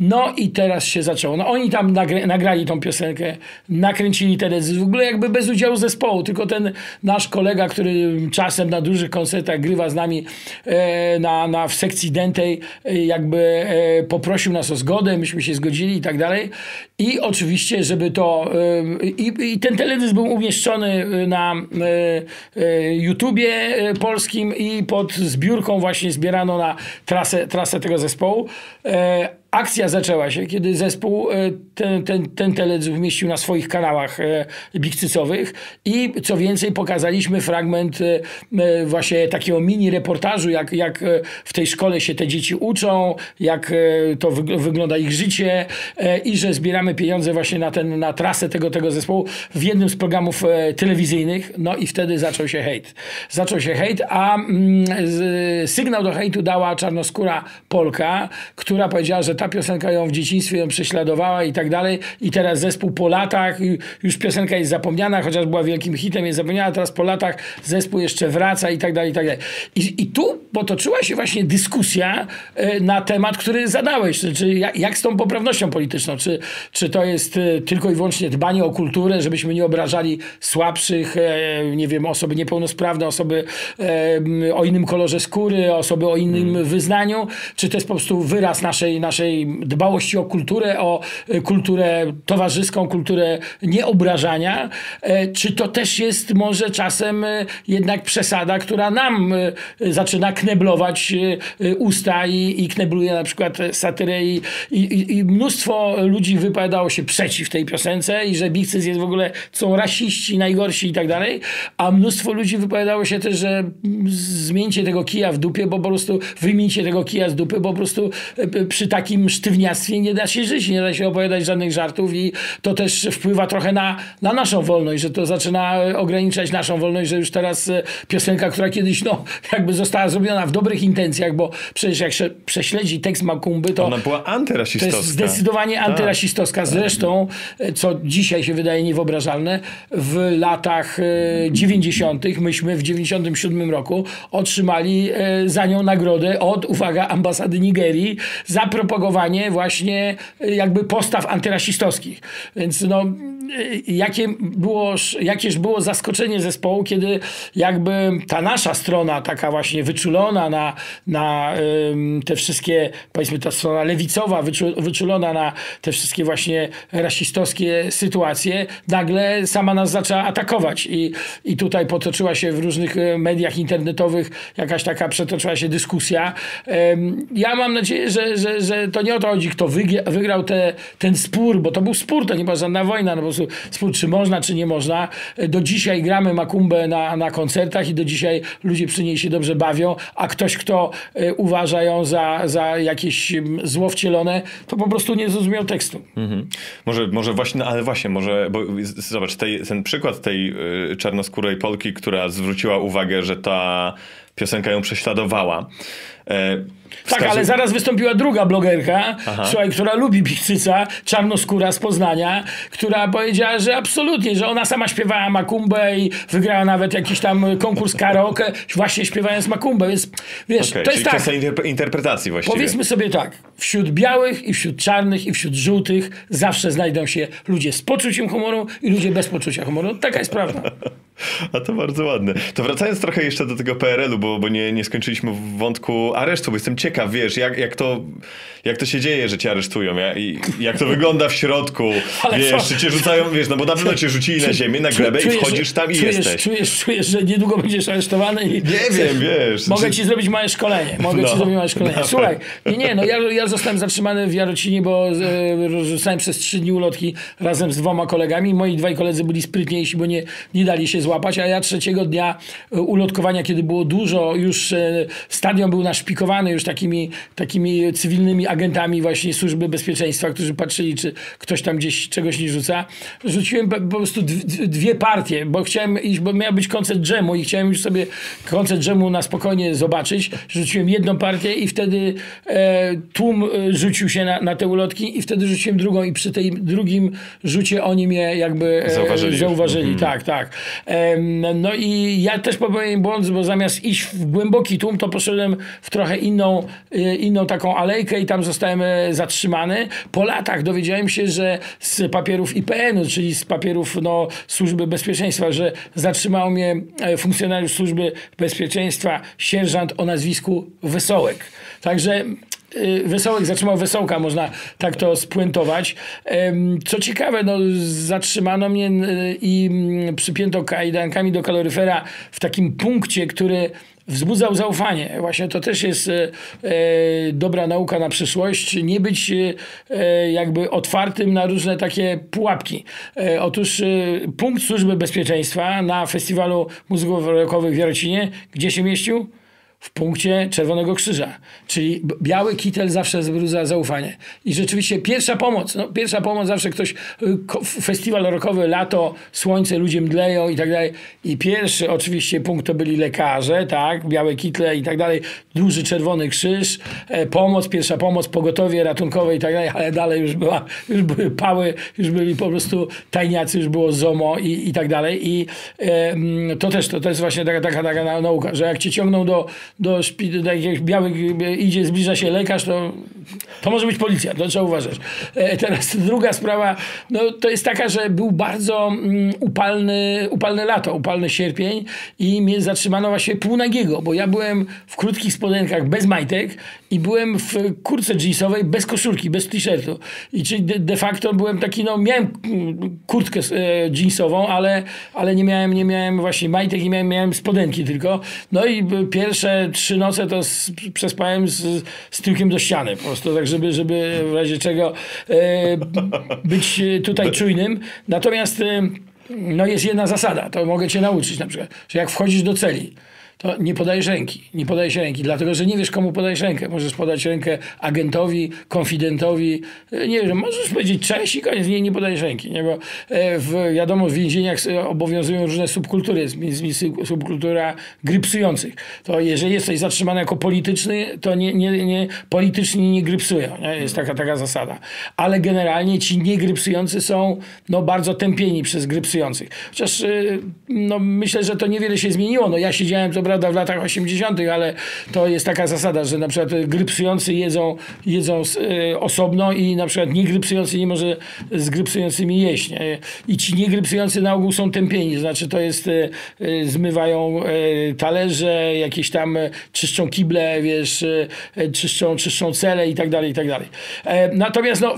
no i teraz się zaczęło. No oni tam nagra nagrali tą piosenkę, nakręcili teledysk, w ogóle jakby bez udziału zespołu, tylko ten nasz kolega, który czasem na dużych koncertach grywa z nami e, na, na, w sekcji dentej, e, jakby e, poprosił nas o zgodę, myśmy się zgodzili i tak dalej. I oczywiście, żeby to... Y, I, i ten teledysk był umieszczony na y, y, YouTubie polskim i pod zbiórką właśnie zbierano na trasę, trasę tego zespołu. E, akcja zaczęła się, kiedy zespół e, ten, ten, ten teledysk umieścił na swoich kanałach e, bikcycowych i co więcej pokazaliśmy fragment właśnie takiego mini reportażu, jak, jak w tej szkole się te dzieci uczą, jak to wygląda ich życie i że zbieramy pieniądze właśnie na, ten, na trasę tego, tego zespołu w jednym z programów telewizyjnych. No i wtedy zaczął się hejt. Zaczął się hejt, a mm, sygnał do hejtu dała czarnoskóra Polka, która powiedziała, że ta piosenka ją w dzieciństwie ją prześladowała i tak dalej. I teraz zespół po latach, już piosenka jest zapomniana, chociaż była wielkim hitem, jest zapomniana, teraz po latach zespół jeszcze wraca i tak dalej, i tak dalej. I, i tu potoczyła się właśnie dyskusja e, na temat, który zadałeś, czy, jak z tą poprawnością polityczną, czy, czy to jest e, tylko i wyłącznie dbanie o kulturę, żebyśmy nie obrażali słabszych, e, nie wiem, osoby niepełnosprawne, osoby o innym kolorze skóry, osoby o innym hmm. wyznaniu, czy to jest po prostu wyraz naszej, naszej dbałości o kulturę, o e, kulturę towarzyską, kulturę nieobrażania, e, czy to też jest może czasem e, jednak przesada, która nam zaczyna kneblować usta i, i knebluje na przykład satyrę i, i, i mnóstwo ludzi wypowiadało się przeciw tej piosence i że Bikcys jest w ogóle, są rasiści, najgorsi i tak dalej, a mnóstwo ludzi wypowiadało się też, że zmieńcie tego kija w dupie, bo po prostu wymińcie tego kija z dupy, bo po prostu przy takim sztywniactwie nie da się żyć, nie da się opowiadać żadnych żartów i to też wpływa trochę na, na naszą wolność, że to zaczyna ograniczać naszą wolność, że już teraz e, piosenka, która kiedyś no, jakby została zrobiona w dobrych intencjach, bo przecież jak się prześledzi tekst Makumby, to ona była antyrasistowska. To jest zdecydowanie tak. antyrasistowska. Zresztą, e, co dzisiaj się wydaje niewyobrażalne, w latach 90. E, myśmy w 97 roku otrzymali za nią nagrodę od, uwaga, ambasady Nigerii za propagowanie właśnie y, jakby postaw antyrasistowskich. Więc no, y, jakie było, jakież było zaskoczenie zespołu, kiedy jakby ta nasza strona, taka właśnie wyczulona na, na te wszystkie, powiedzmy ta strona lewicowa, wyczulona na te wszystkie właśnie rasistowskie sytuacje, nagle sama nas zaczęła atakować. I, i tutaj potoczyła się w różnych y, mediach internetowych jakaś taka przetoczyła się dyskusja. Ja mam nadzieję, że, że, że to nie o to chodzi, kto wygrał te, ten spór, bo to był spór, to nie była żadna wojna, no po prostu spór, czy można, czy nie można. Do dzisiaj gramy makumbę na, na koncertach i do dzisiaj ludzie przy niej się dobrze bawią, a ktoś, kto e, uważa ją za, za jakieś zło wcielone, to po prostu nie zrozumiał tekstu. Mhm. Może, może właśnie, no ale właśnie, może, bo zobacz, tej, ten przykład tej y, czarnoskórej Polki, która zwróciła uwagę, że ta piosenka ją prześladowała. E, tak, ale zaraz wystąpiła druga blogerka, słuchaj, która lubi Pichcyca, czarnoskóra z Poznania, która powiedziała, że absolutnie, że ona sama śpiewała makumbę i wygrała nawet jakiś tam konkurs karaoke, właśnie śpiewając makumbę, więc wiesz, okay, to jest tak. interpretacji właściwie. Powiedzmy sobie tak, wśród białych i wśród czarnych i wśród żółtych zawsze znajdą się ludzie z poczuciem humoru i ludzie bez poczucia humoru. Taka jest prawda. A to bardzo ładne. To wracając trochę jeszcze do tego PRL-u, bo, bo nie, nie skończyliśmy w wątku aresztu, bo jestem ciekaw, wiesz, jak, jak, to, jak to się dzieje, że cię aresztują, ja, i jak to wygląda w środku, Ale wiesz, co? czy cię rzucają, wiesz, no bo na pewno cię rzucili na ziemię, na glebę i wchodzisz tam i czujesz, jesteś. Czujesz, czujesz, że niedługo będziesz aresztowany i... Nie wiem, wiesz. Mogę ci zrobić małe szkolenie, mogę no, ci zrobić małe szkolenie. No, Słuchaj, nie, nie, no ja, ja zostałem zatrzymany w Jarocinie, bo e, rozrzucałem przez trzy dni ulotki razem z dwoma kolegami. Moi dwaj koledzy byli sprytniejsi, bo nie, nie dali się złapać, a ja trzeciego dnia e, ulotkowania, kiedy było dużo, już e, stadion był naszpikowany już takimi, takimi cywilnymi agentami właśnie służby bezpieczeństwa, którzy patrzyli, czy ktoś tam gdzieś czegoś nie rzuca. Rzuciłem po prostu dwie partie, bo chciałem iść, bo miał być koncert dżemu i chciałem już sobie koncert dżemu na spokojnie zobaczyć. Rzuciłem jedną partię i wtedy e, tłum e, rzucił się na, na te ulotki i wtedy rzuciłem drugą i przy tej drugim rzucie oni mnie jakby e, zauważyli. zauważyli. Mhm. Tak, tak. E, no i ja też popełniłem błąd, bo zamiast iść w głęboki tłum, to poszedłem w trochę inną, e, inną taką alejkę i tam zostałem e, zatrzymany. Po latach dowiedziałem się, że z papierów IPN-u, czyli z papierów no, Służby Bezpieczeństwa, że zatrzymał mnie funkcjonariusz Służby Bezpieczeństwa, sierżant o nazwisku Wesołek. Także y, Wesołek zatrzymał Wesołka, można tak to spuentować. Co ciekawe, no, zatrzymano mnie y, i przypięto kajdankami do kaloryfera w takim punkcie, który wzbudzał zaufanie. Właśnie to też jest e, e, dobra nauka na przyszłość. Nie być e, jakby otwartym na różne takie pułapki. E, otóż e, punkt Służby Bezpieczeństwa na festiwalu muzyków rockowych w Jarocinie, gdzie się mieścił? W punkcie Czerwonego Krzyża. Czyli biały kitel zawsze wzbudza zaufanie. I rzeczywiście pierwsza pomoc, no pierwsza pomoc zawsze ktoś, y, festiwal rokowy, lato, słońce, ludzie mdleją i tak dalej. I pierwszy oczywiście punkt to byli lekarze, tak, białe kitle i tak dalej, duży Czerwony Krzyż, e, pomoc, pierwsza pomoc, pogotowie ratunkowe i tak dalej, ale dalej już była, już były pały, już byli po prostu tajniacy, już było ZOMO i, i tak dalej. I e, to też, to, to jest właśnie taka, taka, taka nauka, że jak cię ciągną do, do, do jakiegoś białych idzie, zbliża się lekarz, to, to może być policja, to trzeba uważać. E, teraz druga sprawa, no to jest taka, że był bardzo mm, upalny, upalne lato, upalny sierpień i mnie zatrzymano właśnie półnagiego, bo ja byłem w krótkich spodenkach bez majtek i byłem w kurce jeansowej bez koszulki, bez t-shirtu. I czyli de, de, facto byłem taki, no miałem mm, kurtkę e, jeansową, ale, ale nie, miałem, nie miałem właśnie majtek i miałem, miałem spodenki tylko. No i pierwsze trzy noce to z, przespałem z, z tyłkiem do ściany po prostu, tak żeby, żeby w razie czego e, być tutaj czujnym. Natomiast e, no jest jedna zasada, to mogę cię nauczyć na przykład, że jak wchodzisz do celi, to nie podajesz ręki. Nie podajesz ręki, dlatego że nie wiesz, komu podajesz rękę. Możesz podać rękę agentowi, konfidentowi. E, nie wiem, możesz powiedzieć cześć i koniec. Nie, nie podajesz ręki. Nie? Bo e, w, wiadomo, w więzieniach obowiązują różne subkultury. Jest subkultura grypsujących. To jeżeli jesteś zatrzymany jako polityczny, to nie, nie, nie, polityczni nie grypsują. Nie? Jest taka, taka zasada. Ale generalnie ci niegrypsujący są no, bardzo tępieni przez grypsujących. Chociaż e, no, myślę, że to niewiele się zmieniło. No, ja siedziałem, to prawda, w latach 80., ale to jest taka zasada, że na przykład grypsujący jedzą, jedzą e, osobno i na przykład niegrypsujący nie może z grypsującymi jeść. I ci niegrypsujący na ogół są tępieni, znaczy to jest, e, e, zmywają talerze, jakieś tam czyszczą kible, wiesz, czyszczą, czyszczą cele i tak dalej, i tak dalej. Natomiast no,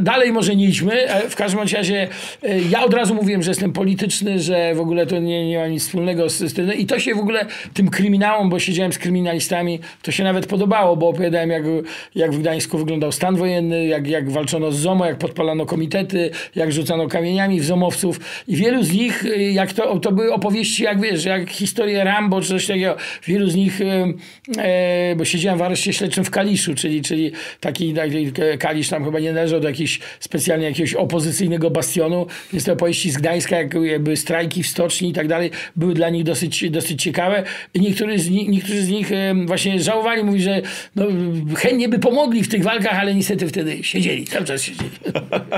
dalej może nie idźmy. W każdym razie ja od razu mówiłem, że jestem polityczny, że w ogóle to nie, nie ma nic wspólnego z, z tym. I to się w ogóle tym kryminałom, bo siedziałem z kryminalistami, to się nawet podobało, bo opowiadałem, jak, jak w Gdańsku wyglądał stan wojenny, jak, jak walczono z ZOMO, jak podpalano komitety, jak rzucano kamieniami w ZOMowców. I wielu z nich, jak to, to były opowieści, jak wiesz, jak historie Rambo czy coś takiego, wielu z nich, e, bo siedziałem w areszcie śledczym w Kaliszu, czyli, czyli taki, taki Kalisz tam chyba nie należał do jakiegoś specjalnie jakiegoś opozycyjnego bastionu, więc te opowieści z Gdańska, jak jakby strajki w stoczni i tak dalej, były dla nich dosyć, dosyć ciekawe Niektórzy z nich, niektórzy z nich właśnie żałowali, mówi, że no, chętnie by pomogli w tych walkach, ale niestety wtedy siedzieli, cały czas siedzieli.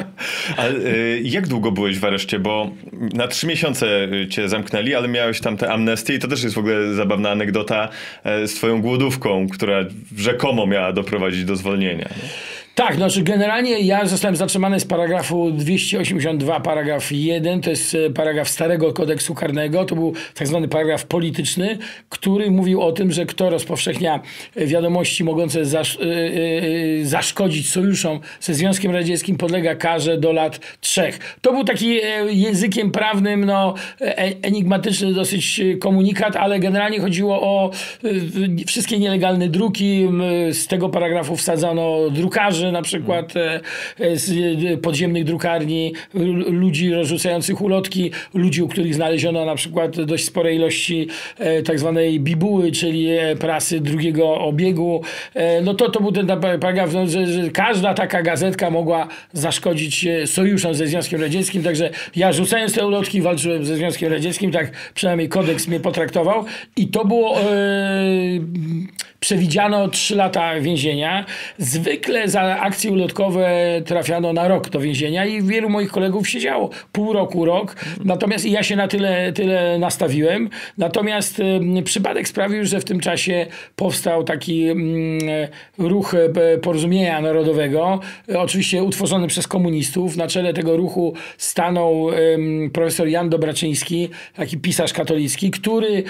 ale jak długo byłeś w areszcie? Bo na trzy miesiące y, cię zamknęli, ale miałeś tam te amnestie i to też jest w ogóle zabawna anegdota e, z twoją głodówką, która rzekomo miała doprowadzić do zwolnienia. Nie? Tak, znaczy generalnie ja zostałem zatrzymany z paragrafu 282, paragraf 1, to jest e, paragraf starego kodeksu karnego, to był tak zwany paragraf polityczny, który mówił o tym, że kto rozpowszechnia wiadomości mogące zasz, yy, zaszkodzić sojuszom ze Związkiem Radzieckim podlega karze do lat trzech. To był taki językiem prawnym no, enigmatyczny dosyć komunikat, ale generalnie chodziło o wszystkie nielegalne druki, z tego paragrafu wsadzano drukarzy, na przykład e, e, z e, podziemnych drukarni, ludzi rozrzucających ulotki, ludzi, u których znaleziono na przykład dość spore ilości tak zwanej bibuły, czyli prasy drugiego obiegu. No to, to był ten paragraf, no, że, że każda taka gazetka mogła zaszkodzić sojuszom ze Związkiem Radzieckim, także ja rzucając te ulotki walczyłem ze Związkiem Radzieckim, tak przynajmniej kodeks mnie potraktował i to było przewidziano 3 lata więzienia. Zwykle za akcje ulotkowe trafiano na rok do więzienia i wielu moich kolegów siedziało pół roku, rok. Natomiast ja się na tyle, tyle nastawiłem. Natomiast przypadek sprawił, że w tym czasie powstał taki ruch y, porozumienia narodowego, oczywiście utworzony przez komunistów. Na czele tego ruchu stanął profesor Jan Dobraczyński, taki pisarz katolicki, który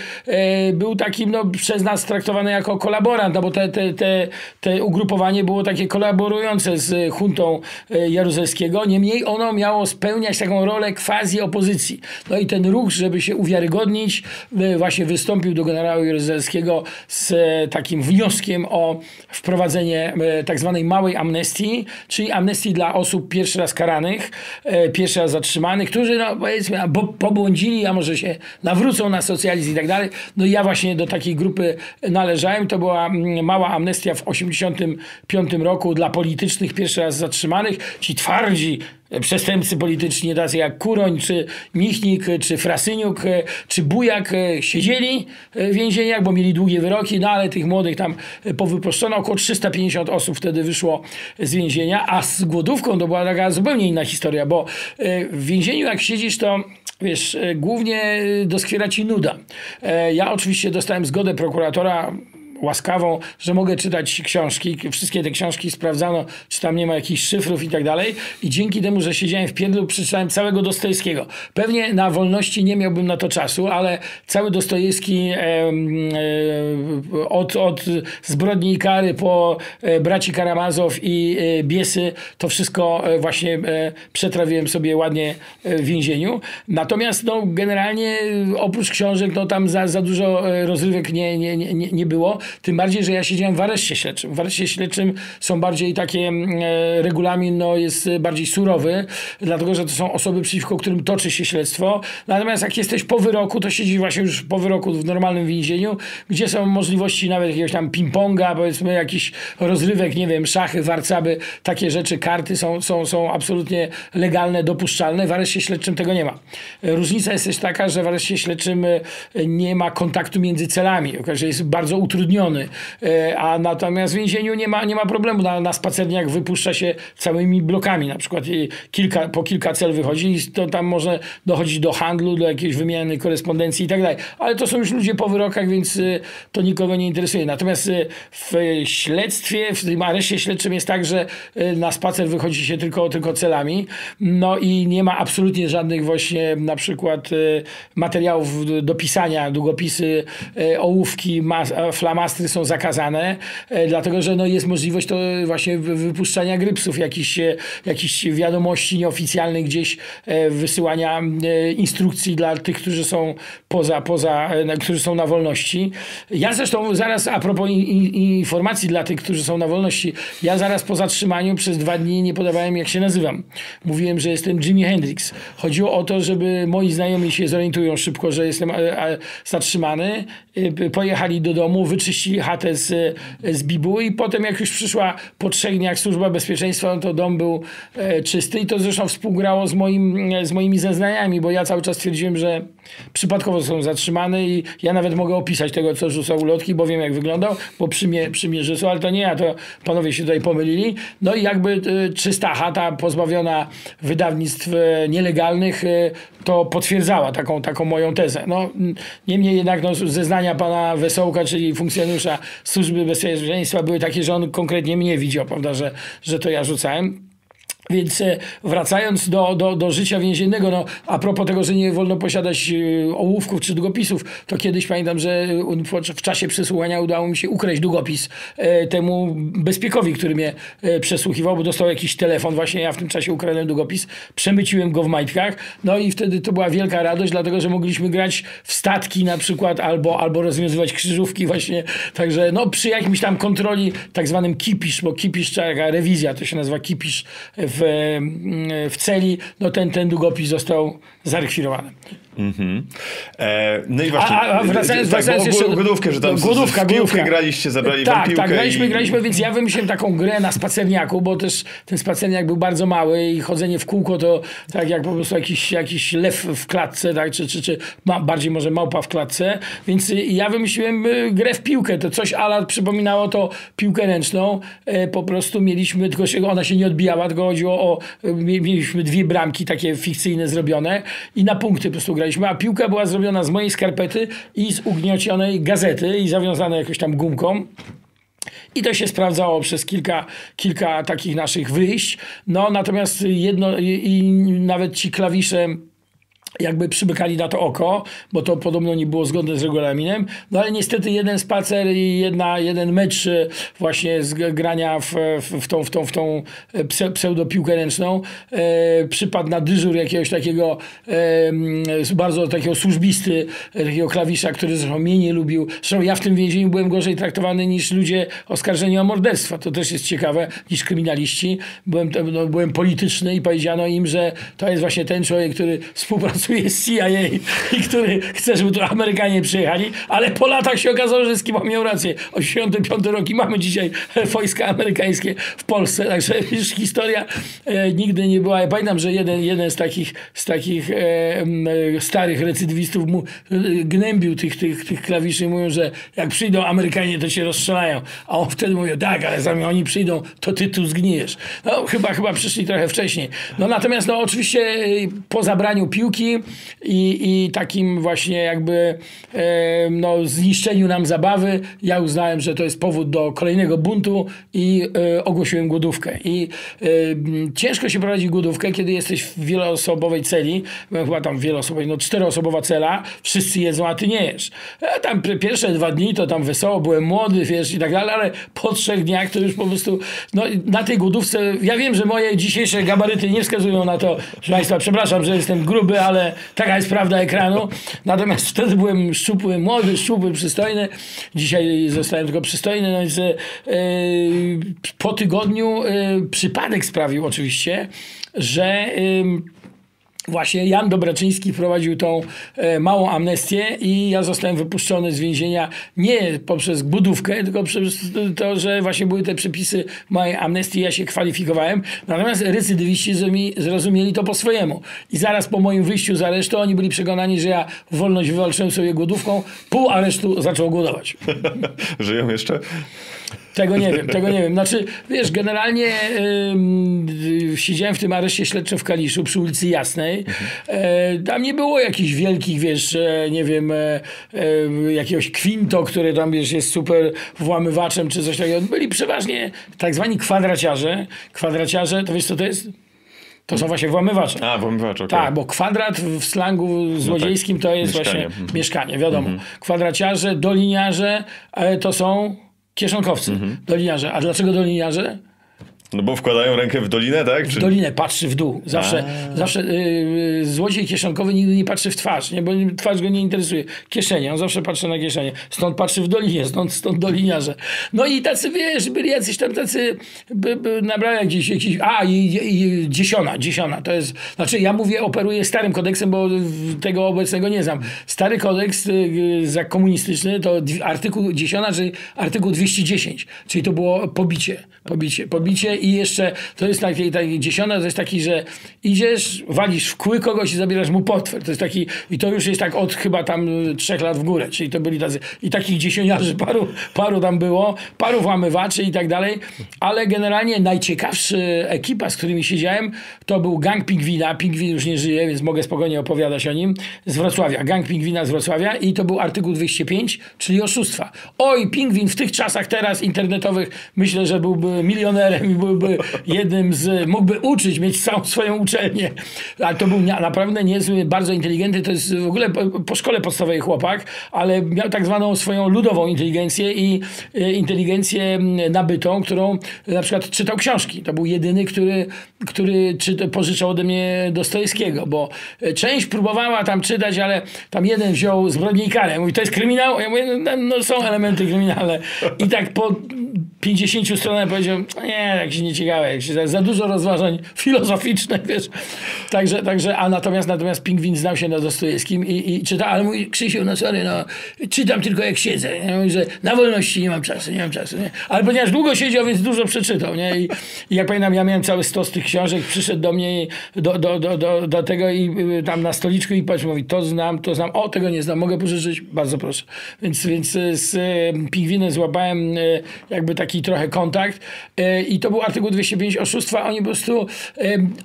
był takim no, przez nas traktowany jako kolaborator kolaborant, no bo te, te, te, te ugrupowanie było takie kolaborujące z huntą e, Jaruzelskiego. Niemniej ono miało spełniać taką rolę quasi opozycji. No i ten ruch, żeby się uwiarygodnić, e, właśnie wystąpił do generała Jaruzelskiego z takim wnioskiem o wprowadzenie tak zwanej małej amnestii, czyli amnestii dla osób pierwszy raz karanych, pierwszy raz zatrzymanych, którzy no, powiedzmy pobłądzili, a może się nawrócą na socjalizm i tak dalej. No i ja właśnie do takiej grupy należałem. To była mm, mała amnestia w 1985 roku dla politycznych pierwszy raz zatrzymanych. Ci twardzi przestępcy polityczni, tacy jak Kuroń, czy Michnik, czy Frasyniuk, czy Bujak siedzieli w więzieniach, bo mieli długie wyroki, no ale tych młodych tam powyproszczono. Około 350 osób wtedy wyszło z więzienia, a z głodówką to była taka zupełnie inna historia, bo w więzieniu jak siedzisz, to Wiesz, głównie doskwiera ci nuda. Ja oczywiście dostałem zgodę prokuratora łaskawą, że mogę czytać książki. Wszystkie te książki sprawdzano, czy tam nie ma jakichś szyfrów i tak dalej. I dzięki temu, że siedziałem w pierdlu, przeczytałem całego Dostojewskiego. Pewnie na wolności nie miałbym na to czasu, ale cały Dostojewski e, e, od, od Zbrodni i Kary po e, Braci Karamazow i e, Biesy, to wszystko e, właśnie przetrawiłem sobie ładnie w więzieniu. Natomiast no, generalnie oprócz książek, no tam za, za dużo rozrywek nie, nie, nie, nie było. Tym bardziej, że ja siedziałem w areszcie śledczym. W areszcie śledczym są bardziej takie, mm, e, regulamin no, jest bardziej surowy, dlatego że to są osoby, przeciwko którym toczy się śledztwo. Natomiast jak jesteś po wyroku, to siedzisz właśnie już po wyroku w normalnym więzieniu, gdzie są możliwości nawet jakiegoś tam ping-ponga, powiedzmy jakichś rozrywek, nie wiem, szachy, warcaby, takie rzeczy, karty są, są, są absolutnie legalne, dopuszczalne. W areszcie śledczym tego nie ma. Różnica jest też taka, że w areszcie śledczym e, nie ma kontaktu między celami, że jest bardzo utrudniony E, a natomiast w więzieniu nie ma, nie ma problemu. Na, na spacerniach wypuszcza się całymi blokami. Na przykład kilka, po kilka cel wychodzi i to tam może dochodzić do handlu, do jakiejś wymiany korespondencji i tak dalej. Ale to są już ludzie po wyrokach, więc e, to nikogo nie interesuje. Natomiast e, w śledztwie, w tym areszcie śledczym jest tak, że na spacer wychodzi się tylko, tylko celami. No i nie ma absolutnie żadnych właśnie na przykład materiałów do pisania, długopisy, ołówki, flama plastry są zakazane, e, dlatego że no, jest możliwość to właśnie wypuszczania grypsów, jakichś, e, jakichś wiadomości nieoficjalnych gdzieś, e, wysyłania instrukcji dla tych, którzy są poza, poza którzy są na wolności. Ja zresztą zaraz, a propos informacji dla tych, którzy są na wolności, ja zaraz po zatrzymaniu przez dwa dni nie podawałem, jak się nazywam. Mówiłem, że jestem Jimi Hendrix. Chodziło o to, żeby moi znajomi się zorientują szybko, że jestem zatrzymany. Pojechali do domu, wyczyścili wyczyścili chatę z, z Bibu i potem jak już przyszła po trzech dniach służba bezpieczeństwa, no to dom był e, czysty i to zresztą współgrało z, moim, z moimi zeznaniami, bo ja cały czas twierdziłem, że przypadkowo są zatrzymane i ja nawet mogę opisać tego, co rzucał ulotki, bo wiem jak wyglądał, bo przy mnie, przy mnie rzucał, ale to nie ja, to panowie się tutaj pomylili. No i jakby e, czysta chata pozbawiona wydawnictw e, nielegalnych e, to potwierdzała taką, taką moją tezę. No, niemniej jednak no, zeznania pana Wesołka, czyli funkcjonariusza Służby Bezpieczeństwa były takie, że on konkretnie mnie widział, prawda, że, że to ja rzucałem. Więc e, wracając do, do, do życia więziennego, no, a propos tego, że nie wolno posiadać e, ołówków czy długopisów, to kiedyś pamiętam, że w czasie przesłuchania udało mi się ukraść długopis e, temu bezpiekowi, który mnie przesłuchiwał, bo dostał jakiś telefon, właśnie ja w tym czasie ukradłem długopis, przemyciłem go w majtkach, no i wtedy to była wielka radość, dlatego, że mogliśmy grać w statki na przykład, albo, albo rozwiązywać krzyżówki właśnie, także no przy jakimś tam kontroli, tak zwanym kipisz, bo kipisz, taka rewizja, to się nazywa kipisz w w, w celi, no ten, ten długopis został zarekwirowany. Mm-hmm. E, no i właśnie, a, a wracając, tak, wracając jeszcze, głodówkę, że tam głodówka, w piłkę graliście, zabrali tak, wam piłkę. Tak, graliśmy, i... graliśmy, więc ja wymyśliłem taką grę na spacerniaku, bo też ten spacerniak był bardzo mały i chodzenie w kółko to tak jak po prostu jakiś, jakiś lew w klatce, tak, czy, czy, czy ma, bardziej może małpa w klatce, więc ja wymyśliłem y, grę w piłkę, to coś ala przypominało to piłkę ręczną, e, po prostu mieliśmy, tylko ona się nie odbijała, tylko chodziło o, mieliśmy dwie bramki takie fikcyjne zrobione i na punkty po prostu graliśmy, a piłka była zrobiona z mojej skarpety i z ugniocionej gazety i zawiązana jakoś tam gumką. I to się sprawdzało przez kilka, kilka takich naszych wyjść. No natomiast jedno i, i nawet ci klawisze jakby przymykali na to oko, bo to podobno nie było zgodne z regulaminem. No ale niestety jeden spacer i jedna, jeden mecz e, właśnie z grania w, w, tą, w tą, w tą e, pseudopiłkę ręczną e, przypadł na dyżur jakiegoś takiego e, bardzo takiego służbisty, e, takiego klawisza, który zresztą mnie nie lubił. Zresztą ja w tym więzieniu byłem gorzej traktowany niż ludzie oskarżeni o morderstwa. To też jest ciekawe, niż kryminaliści. Byłem, no, byłem polityczny i powiedziano im, że to jest właśnie ten człowiek, który współpracuje pracuje z CIA i który chce, żeby tu Amerykanie przyjechali, ale po latach się okazało, że Skiba miał rację. 85 rok i mamy dzisiaj wojska amerykańskie w Polsce, także już historia e, nigdy nie była. Ja pamiętam, że jeden, jeden z takich, z takich e, starych recydywistów mu, e, gnębił tych, tych, tych klawiszy mówią, że jak przyjdą Amerykanie, to cię rozstrzelają. A on wtedy mówił, tak, ale zanim oni przyjdą, to ty tu zgniesz. No chyba, chyba przyszli trochę wcześniej. No natomiast no oczywiście e, po zabraniu piłki i, i takim właśnie jakby e, no, zniszczeniu nam zabawy, ja uznałem, że to jest powód do kolejnego buntu i e, ogłosiłem głodówkę. I e, ciężko się prowadzi głodówkę, kiedy jesteś w wieloosobowej celi, chyba tam wieloosobowej, no czteroosobowa cela, wszyscy jedzą, a ty nie jesz. A tam pierwsze dwa dni to tam wesoło, byłem młody, wiesz, i tak dalej, ale po trzech dniach to już po prostu, no na tej głodówce, ja wiem, że moje dzisiejsze gabaryty nie wskazują na to, że Państwa, przepraszam, że jestem gruby, ale taka jest prawda ekranu. Natomiast wtedy byłem szczupły, młody, szczupły, przystojny. Dzisiaj zostałem tylko przystojny. No więc, e, po tygodniu e, przypadek sprawił oczywiście, że właśnie Jan Dobraczyński wprowadził tą e, małą amnestię i ja zostałem wypuszczony z więzienia nie poprzez budówkę, tylko przez to, że właśnie były te przepisy mojej amnestii, ja się kwalifikowałem. Natomiast recydywiści zrozumieli to po swojemu. I zaraz po moim wyjściu z aresztu oni byli przekonani, że ja wolność wywalczyłem sobie głodówką, pół aresztu zaczął głodować. Żyją jeszcze? Tego nie wiem, tego nie wiem. Znaczy, wiesz, generalnie yy, siedziałem w tym areszcie śledczym w Kaliszu przy ulicy Jasnej. Yy, tam nie było jakichś wielkich, wiesz, e, nie wiem, e, jakiegoś kwinto, który tam, wiesz, jest super włamywaczem czy coś takiego. Byli przeważnie tak zwani kwadraciarze. Kwadraciarze, to wiesz co to jest? To są właśnie włamywacze. A, włamywacze, okay. Tak, bo kwadrat w slangu złodziejskim no tak. to jest mieszkanie. właśnie mieszkanie, wiadomo. Mhm. Kwadraciarze, doliniarze to są kieszonkowcy, mhm. doliniarze. A dlaczego doliniarze? No bo wkładają rękę w dolinę, tak? Czy... W dolinę, patrzy w dół. Zawsze, zawsze yy, złodziej kieszonkowy nigdy nie patrzy w twarz, nie? bo twarz go nie interesuje. Kieszenie, on zawsze patrzy na kieszenie. Stąd patrzy w dolinie, stąd, stąd doliniarze. No i tacy, wiesz, byli jacyś tam tacy, by, by nabrali gdzieś jakiś, a i, i dziesiona, dziesiona, to jest, znaczy ja mówię, operuję starym kodeksem, bo tego obecnego nie znam. Stary kodeks yy, za komunistyczny to artykuł dziesiona, czyli artykuł 210, czyli to było pobicie, pobicie, pobicie i jeszcze to jest taki, taki dziesiąta, to jest taki, że idziesz, walisz w kły kogoś i zabierasz mu potwór. To jest taki, i to już jest tak od chyba tam trzech lat w górę, czyli to byli tacy, i takich dziesiąniarzy paru, paru tam było, paru włamywaczy i tak dalej, ale generalnie najciekawszy ekipa, z którymi siedziałem, to był gang Pingwina, Pingwin już nie żyje, więc mogę spokojnie opowiadać o nim, z Wrocławia, gang Pingwina z Wrocławia i to był artykuł 205, czyli oszustwa. Oj, Pingwin w tych czasach teraz internetowych myślę, że byłby milionerem i byłby byłby jednym z, mógłby uczyć, mieć całą swoją uczelnię. Ale to był naprawdę niezły, bardzo inteligentny, to jest w ogóle po, szkole podstawowej chłopak, ale miał tak zwaną swoją ludową inteligencję i e, inteligencję nabytą, którą na przykład czytał książki. To był jedyny, który, który pożyczał ode mnie Dostojewskiego, bo e, część próbowała tam czytać, ale tam jeden wziął zbrodnię i karę. Mówi, to jest kryminał? Ja mówię, no, no są elementy kryminalne. I tak po 50 stronach powiedział, nie, tak się nie ciekawe, jak się za, za, dużo rozważań filozoficznych, wiesz. Także, także, a natomiast, natomiast Pingwin znał się na Dostojewskim i, i czyta, ale mówi, Krzysiu, no sorry, no, czytam tylko jak siedzę? Mówi, że na wolności nie mam czasu, nie mam czasu, nie? Ale ponieważ długo siedział, więc dużo przeczytał, nie? I, i jak pamiętam, ja miałem cały stos tych książek, przyszedł do mnie do, do, do, do, do tego i y, tam na stoliczku i patrz, mówi, to znam, to znam, o, tego nie znam, mogę pożyczyć? Bardzo proszę. Więc, więc z Pingwinem złapałem y, jakby taki trochę kontakt y, i to był artykuł 205 oszustwa, oni po prostu,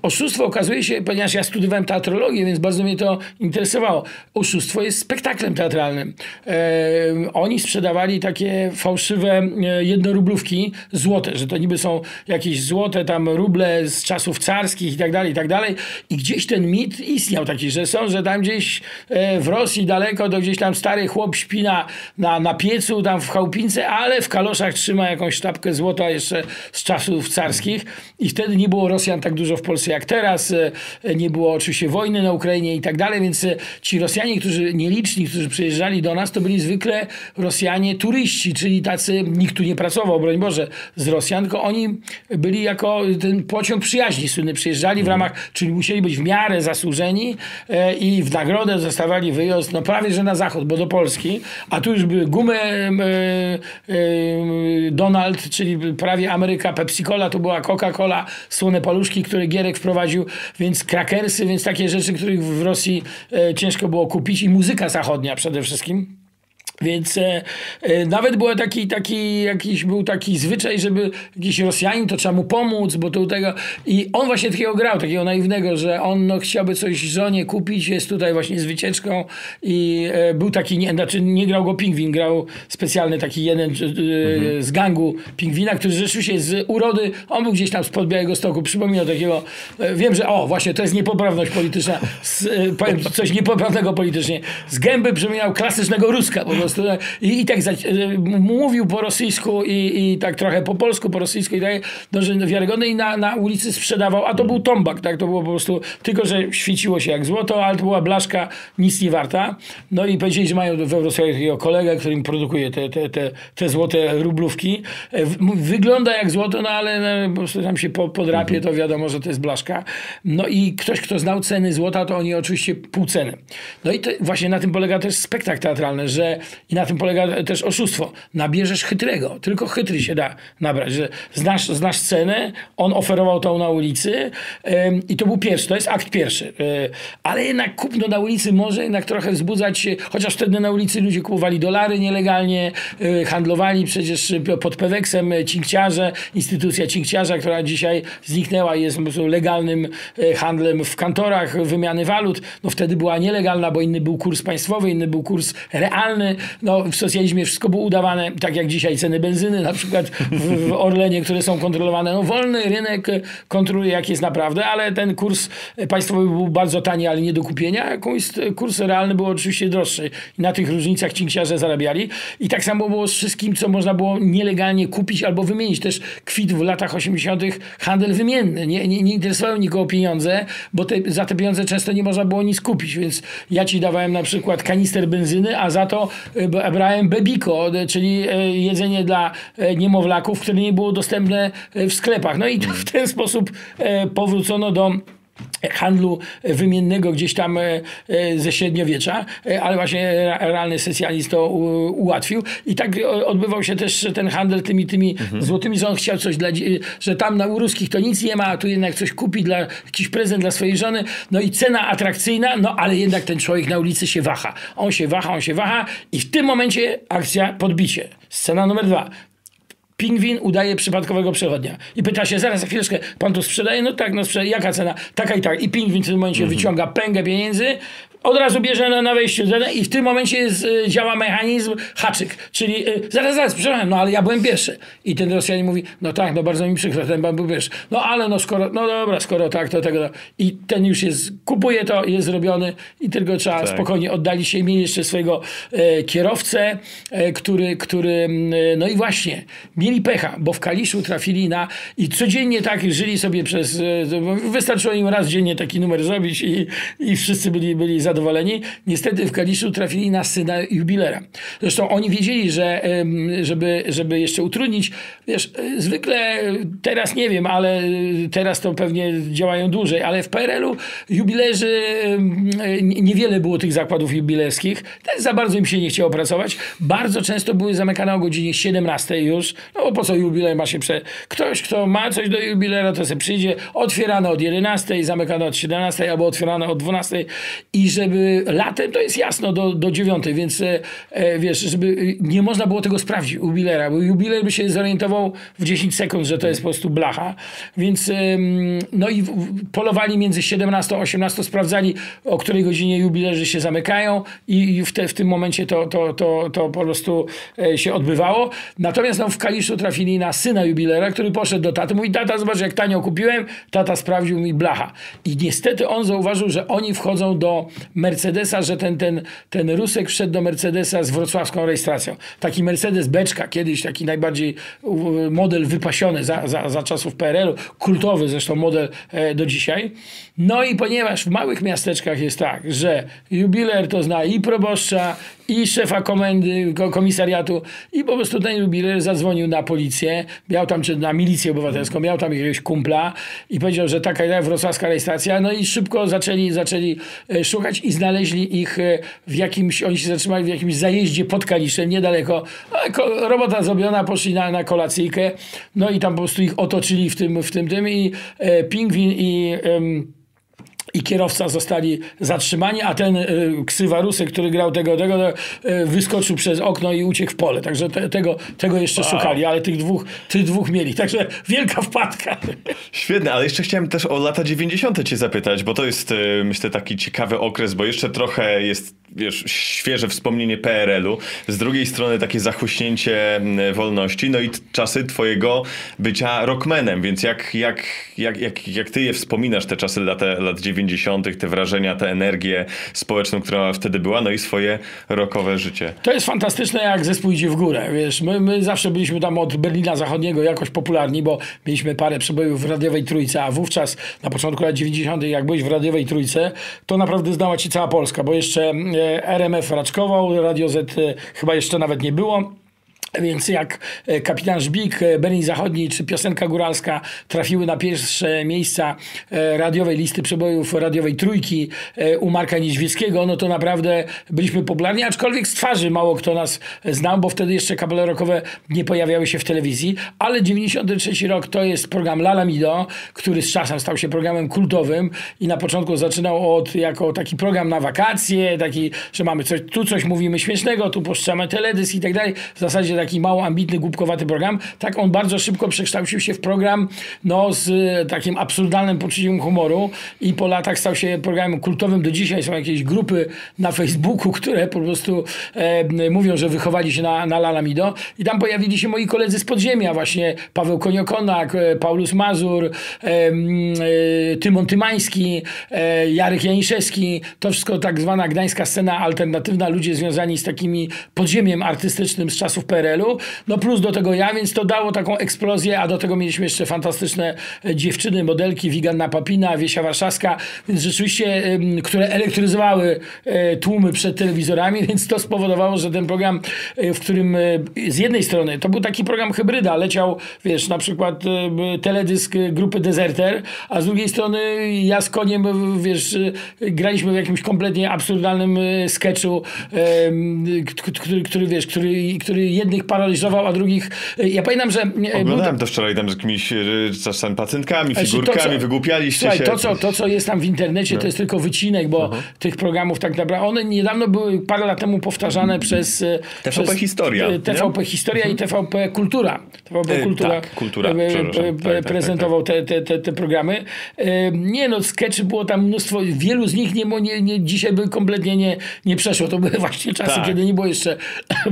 oszustwo okazuje się, ponieważ ja studiowałem teatrologię, więc bardzo mnie to interesowało. Oszustwo jest spektaklem teatralnym. oni sprzedawali takie fałszywe e, jednorublówki złote, że to niby są jakieś złote tam ruble z czasów carskich i tak dalej, i tak dalej. I gdzieś ten mit istniał taki, że są, że tam gdzieś e, w Rosji daleko, to gdzieś tam stary chłop śpi na, na, na piecu, tam w chałupince, ale w kaloszach trzyma jakąś sztabkę złota jeszcze z czasów carskich. I wtedy nie było Rosjan tak dużo w Polsce jak teraz. E, nie było oczywiście wojny na Ukrainie i tak dalej, więc ci Rosjanie, którzy nieliczni, którzy przyjeżdżali do nas, to byli zwykle Rosjanie turyści, czyli tacy, nikt tu nie pracował, broń Boże, z Rosjan, tylko oni byli jako ten pociąg przyjaźni słynny, przyjeżdżali w ramach, czyli musieli być w miarę zasłużeni e, i w nagrodę zostawali wyjazd, no prawie, że na zachód, bo do Polski, a tu już były gumy e, e, Donald, czyli prawie Ameryka, Pepsi-Cola, to była Coca-Cola, słone paluszki, które Gierek wprowadził, więc krakersy, więc takie rzeczy, których w Rosji ciężko było kupić i muzyka zachodnia przede wszystkim. Więc e, e, nawet był taki, taki, jakiś był taki zwyczaj, żeby jakiś Rosjanin, to trzeba mu pomóc, bo to tego... I on właśnie takiego grał, takiego naiwnego, że on no, chciałby coś żonie kupić, jest tutaj właśnie z wycieczką i e, był taki, nie, znaczy nie grał go pingwin, grał specjalny taki jeden mhm. z gangu pingwina, który rzeczywiście z urody, on był gdzieś tam spod Białego Stoku, przypominał takiego, e, wiem, że o, właśnie to jest niepoprawność polityczna, z, e, powiem coś niepoprawnego politycznie, z gęby przypominał klasycznego Ruska, po prostu. I, i tak za, mówił po rosyjsku i, i tak trochę po polsku, po rosyjsku i tak, no, że wiarygodny i na, na ulicy sprzedawał, a to był tombak, tak, to było po prostu, tylko że świeciło się jak złoto, ale to była blaszka nic nie warta. No i powiedzieli, że mają we Wrocławiu takiego kolegę, który im produkuje te, te, te, te złote rublówki. E, wygląda jak złoto, no ale no, po prostu tam się podrapie, to wiadomo, że to jest blaszka. No i ktoś, kto znał ceny złota, to oni oczywiście pół ceny. No i to, właśnie na tym polega też spektakl teatralny, że i na tym polega też oszustwo. Nabierzesz chytrego, tylko chytry się da nabrać, że znasz, znasz cenę, on oferował tą na ulicy i to był pierwszy, to jest akt pierwszy. E, ale jednak kupno na ulicy może jednak trochę wzbudzać, chociaż wtedy na ulicy ludzie kupowali dolary nielegalnie, e, handlowali przecież pod Peweksem cinkciarze, instytucja cinkciarza, która dzisiaj zniknęła jest po prostu legalnym e, handlem w kantorach wymiany walut. No wtedy była nielegalna, bo inny był kurs państwowy, inny był kurs realny no, w socjalizmie wszystko było udawane, tak jak dzisiaj ceny benzyny na przykład w, w Orlenie, które są kontrolowane. No, wolny rynek kontroluje jak jest naprawdę, ale ten kurs państwowy był bardzo tani, ale nie do kupienia. Kurs realny był oczywiście droższy. Na tych różnicach cinkciarze zarabiali. I tak samo było z wszystkim, co można było nielegalnie kupić albo wymienić. Też kwit w latach 80. handel wymienny. Nie, nie, nie interesowały nikogo pieniądze, bo te, za te pieniądze często nie można było nic kupić. Więc ja ci dawałem na przykład kanister benzyny, a za to brałem bebiko, czyli e, jedzenie dla e, niemowlaków, które nie było dostępne e, w sklepach. No i w ten sposób powrócono do handlu wymiennego gdzieś tam ze średniowiecza, ale właśnie realny socjalizm to ułatwił i tak odbywał się też ten handel tymi, tymi mhm. złotymi, że on chciał coś dla, że tam na u ruskich to nic nie ma, a tu jednak coś kupi dla, jakiś prezent dla swojej żony, no i cena atrakcyjna, no ale jednak ten człowiek na ulicy się waha. On się waha, on się waha i w tym momencie akcja podbicie. Scena numer dwa. Pingwin udaje przypadkowego przechodnia. I pyta się, zaraz, za chwileczkę, pan to sprzedaje? No tak, no sprzedaje. Jaka cena? Taka i tak. I pingwin w tym momencie mhm. wyciąga pęgę pieniędzy, od razu bierze na, na wejściu i w tym momencie jest, y, działa mechanizm haczyk, czyli y, zaraz, zaraz, przepraszam, no ale ja byłem pierwszy. I ten Rosjanin mówi, no tak, no bardzo mi przykro, ten pan był pierwszy. No ale no skoro, no dobra, skoro tak, to tego. I ten już jest, kupuje to, jest zrobiony i tylko trzeba tak. spokojnie oddali się. Mieli jeszcze swojego e, kierowcę, e, który, który, e, no i właśnie, mieli pecha, bo w Kaliszu trafili na i codziennie tak żyli sobie przez, e, wystarczyło im raz dziennie taki numer zrobić i, i wszyscy byli, byli zadowoleni zadowoleni. Niestety w Kaliszu trafili na syna jubilera. Zresztą oni wiedzieli, że żeby, żeby jeszcze utrudnić, wiesz, zwykle teraz nie wiem, ale teraz to pewnie działają dłużej, ale w PRL-u jubilerzy niewiele było tych zakładów jubilerskich. Też za bardzo im się nie chciało pracować. Bardzo często były zamykane o godzinie 17 już. No bo po co jubiler ma się prze... Ktoś, kto ma coś do jubilera, to sobie przyjdzie. Otwierane od 11, zamykane od 17 albo otwierane od 12 i że żeby latem to jest jasno do, do dziewiątej, więc e, e, wiesz, żeby nie można było tego sprawdzić jubilera, bo jubiler by się zorientował w 10 sekund, że to jest po prostu blacha. Więc no i polowali między 17 a 18, sprawdzali o której godzinie jubilerzy się zamykają i w, te, w tym momencie to, to, to, to po prostu e, się odbywało. Natomiast no, w Kaliszu trafili na syna jubilera, który poszedł do taty, mówi tata zobacz jak tanio kupiłem, tata sprawdził mi blacha. I niestety on zauważył, że oni wchodzą do Mercedesa, że ten, ten, ten Rusek wszedł do Mercedesa z wrocławską rejestracją. Taki Mercedes Beczka, kiedyś taki najbardziej model wypasiony za, za, za czasów PRL-u, kultowy zresztą model e, do dzisiaj. No i ponieważ w małych miasteczkach jest tak, że jubiler to zna i proboszcza, i szefa komendy, komisariatu i po prostu ten jubiler zadzwonił na policję, miał tam, czy na milicję obywatelską, miał tam jakiegoś kumpla i powiedział, że taka jest wrocławska rejestracja, no i szybko zaczęli, zaczęli e, szukać i znaleźli ich e, w jakimś, oni się zatrzymali w jakimś zajeździe pod Kaliszem, niedaleko. No, robota zrobiona, poszli na, na kolacyjkę, no i tam po prostu ich otoczyli w tym, w tym, tym i e, pingwin i i kierowca zostali zatrzymani, a ten y, ksywarusek, który grał tego, tego y, wyskoczył przez okno i uciekł w pole. Także te, tego, tego jeszcze wow. szukali, ale tych dwóch, tych dwóch mieli. Także wielka wpadka. Świetne, ale jeszcze chciałem też o lata 90. cię zapytać, bo to jest y, myślę taki ciekawy okres, bo jeszcze trochę jest wiesz, świeże wspomnienie PRL-u, z drugiej strony takie zachuśnięcie wolności, no i czasy twojego bycia rockmanem, więc jak, jak, jak, jak, jak ty je wspominasz, te czasy lat, lat 90., te wrażenia, tę energię społeczną, która wtedy była, no i swoje rockowe życie. To jest fantastyczne, jak zespół idzie w górę, wiesz, my, my zawsze byliśmy tam od Berlina Zachodniego jakoś popularni, bo mieliśmy parę przebojów w Radiowej Trójce, a wówczas na początku lat 90., jak byłeś w Radiowej Trójce, to naprawdę znała ci cała Polska, bo jeszcze RMF raczkował, Radio Z e, chyba jeszcze nawet nie było. Więc jak e, Kapitan Żbik, e, Berlin Zachodni czy Piosenka Góralska trafiły na pierwsze miejsca e, radiowej listy przebojów radiowej trójki u Marka Niedźwieckiego, no to naprawdę byliśmy popularni, aczkolwiek z twarzy mało kto nas znał, bo wtedy jeszcze kabele rockowe nie pojawiały się w telewizji, ale 93 rok to jest program Lala Mido, który z czasem stał się programem kultowym i na początku zaczynał od jako taki program na wakacje, taki, że mamy coś, tu coś mówimy śmiesznego, tu puszczamy teledysk i tak dalej. W zasadzie taki mało ambitny, głupkowaty program, tak on bardzo szybko przekształcił się w program no, z e, takim absurdalnym poczuciem humoru i po latach stał się programem kultowym. Do dzisiaj są jakieś grupy na Facebooku, które po prostu e, mówią, że wychowali się na, na Lalamido i tam pojawili się moi koledzy z podziemia, właśnie Paweł Koniokonak, e, Paulus Mazur, e, e, Tymon Tymański, e, Jarek Janiszewski, to wszystko tak zwana gdańska scena alternatywna, ludzie związani z takimi podziemiem artystycznym z czasów PRL PRL-u, no plus do tego ja, więc to dało taką eksplozję, a do tego mieliśmy jeszcze fantastyczne e, dziewczyny, modelki, Wiganna Papina, Wiesia Warszawska, więc rzeczywiście, które elektryzowały e, tłumy przed telewizorami, więc to spowodowało, że ten program, e, w którym z jednej strony to był taki program hybryda, leciał, wiesz, na przykład teledysk grupy Deserter, a z drugiej strony ja z koniem, wiesz, graliśmy w jakimś kompletnie absurdalnym sketchu, który, który wiesz, który, który jednych jednych paraliżował, a drugich... E, ja pamiętam, że... E, Oglądałem to wczoraj tam z jakimiś e, czasem pacynkami, figurkami, to, co, wygłupialiście słuchaj, się. To co, to, co jest tam w internecie, no. to jest tylko wycinek, bo Aha. tych programów tak naprawdę... One niedawno były parę lat temu powtarzane przez... TVP przez, Historia. TVP nie? Historia mhm. i TVP Kultura. TVP Kultura, tak, kultura tak, tak, prezentował tak, te, te, te, programy. Nie no, sketchy było tam mnóstwo, wielu z nich nie, nie, nie, dzisiaj by kompletnie nie, nie przeszło. To były właśnie czasy, tak. kiedy nie było jeszcze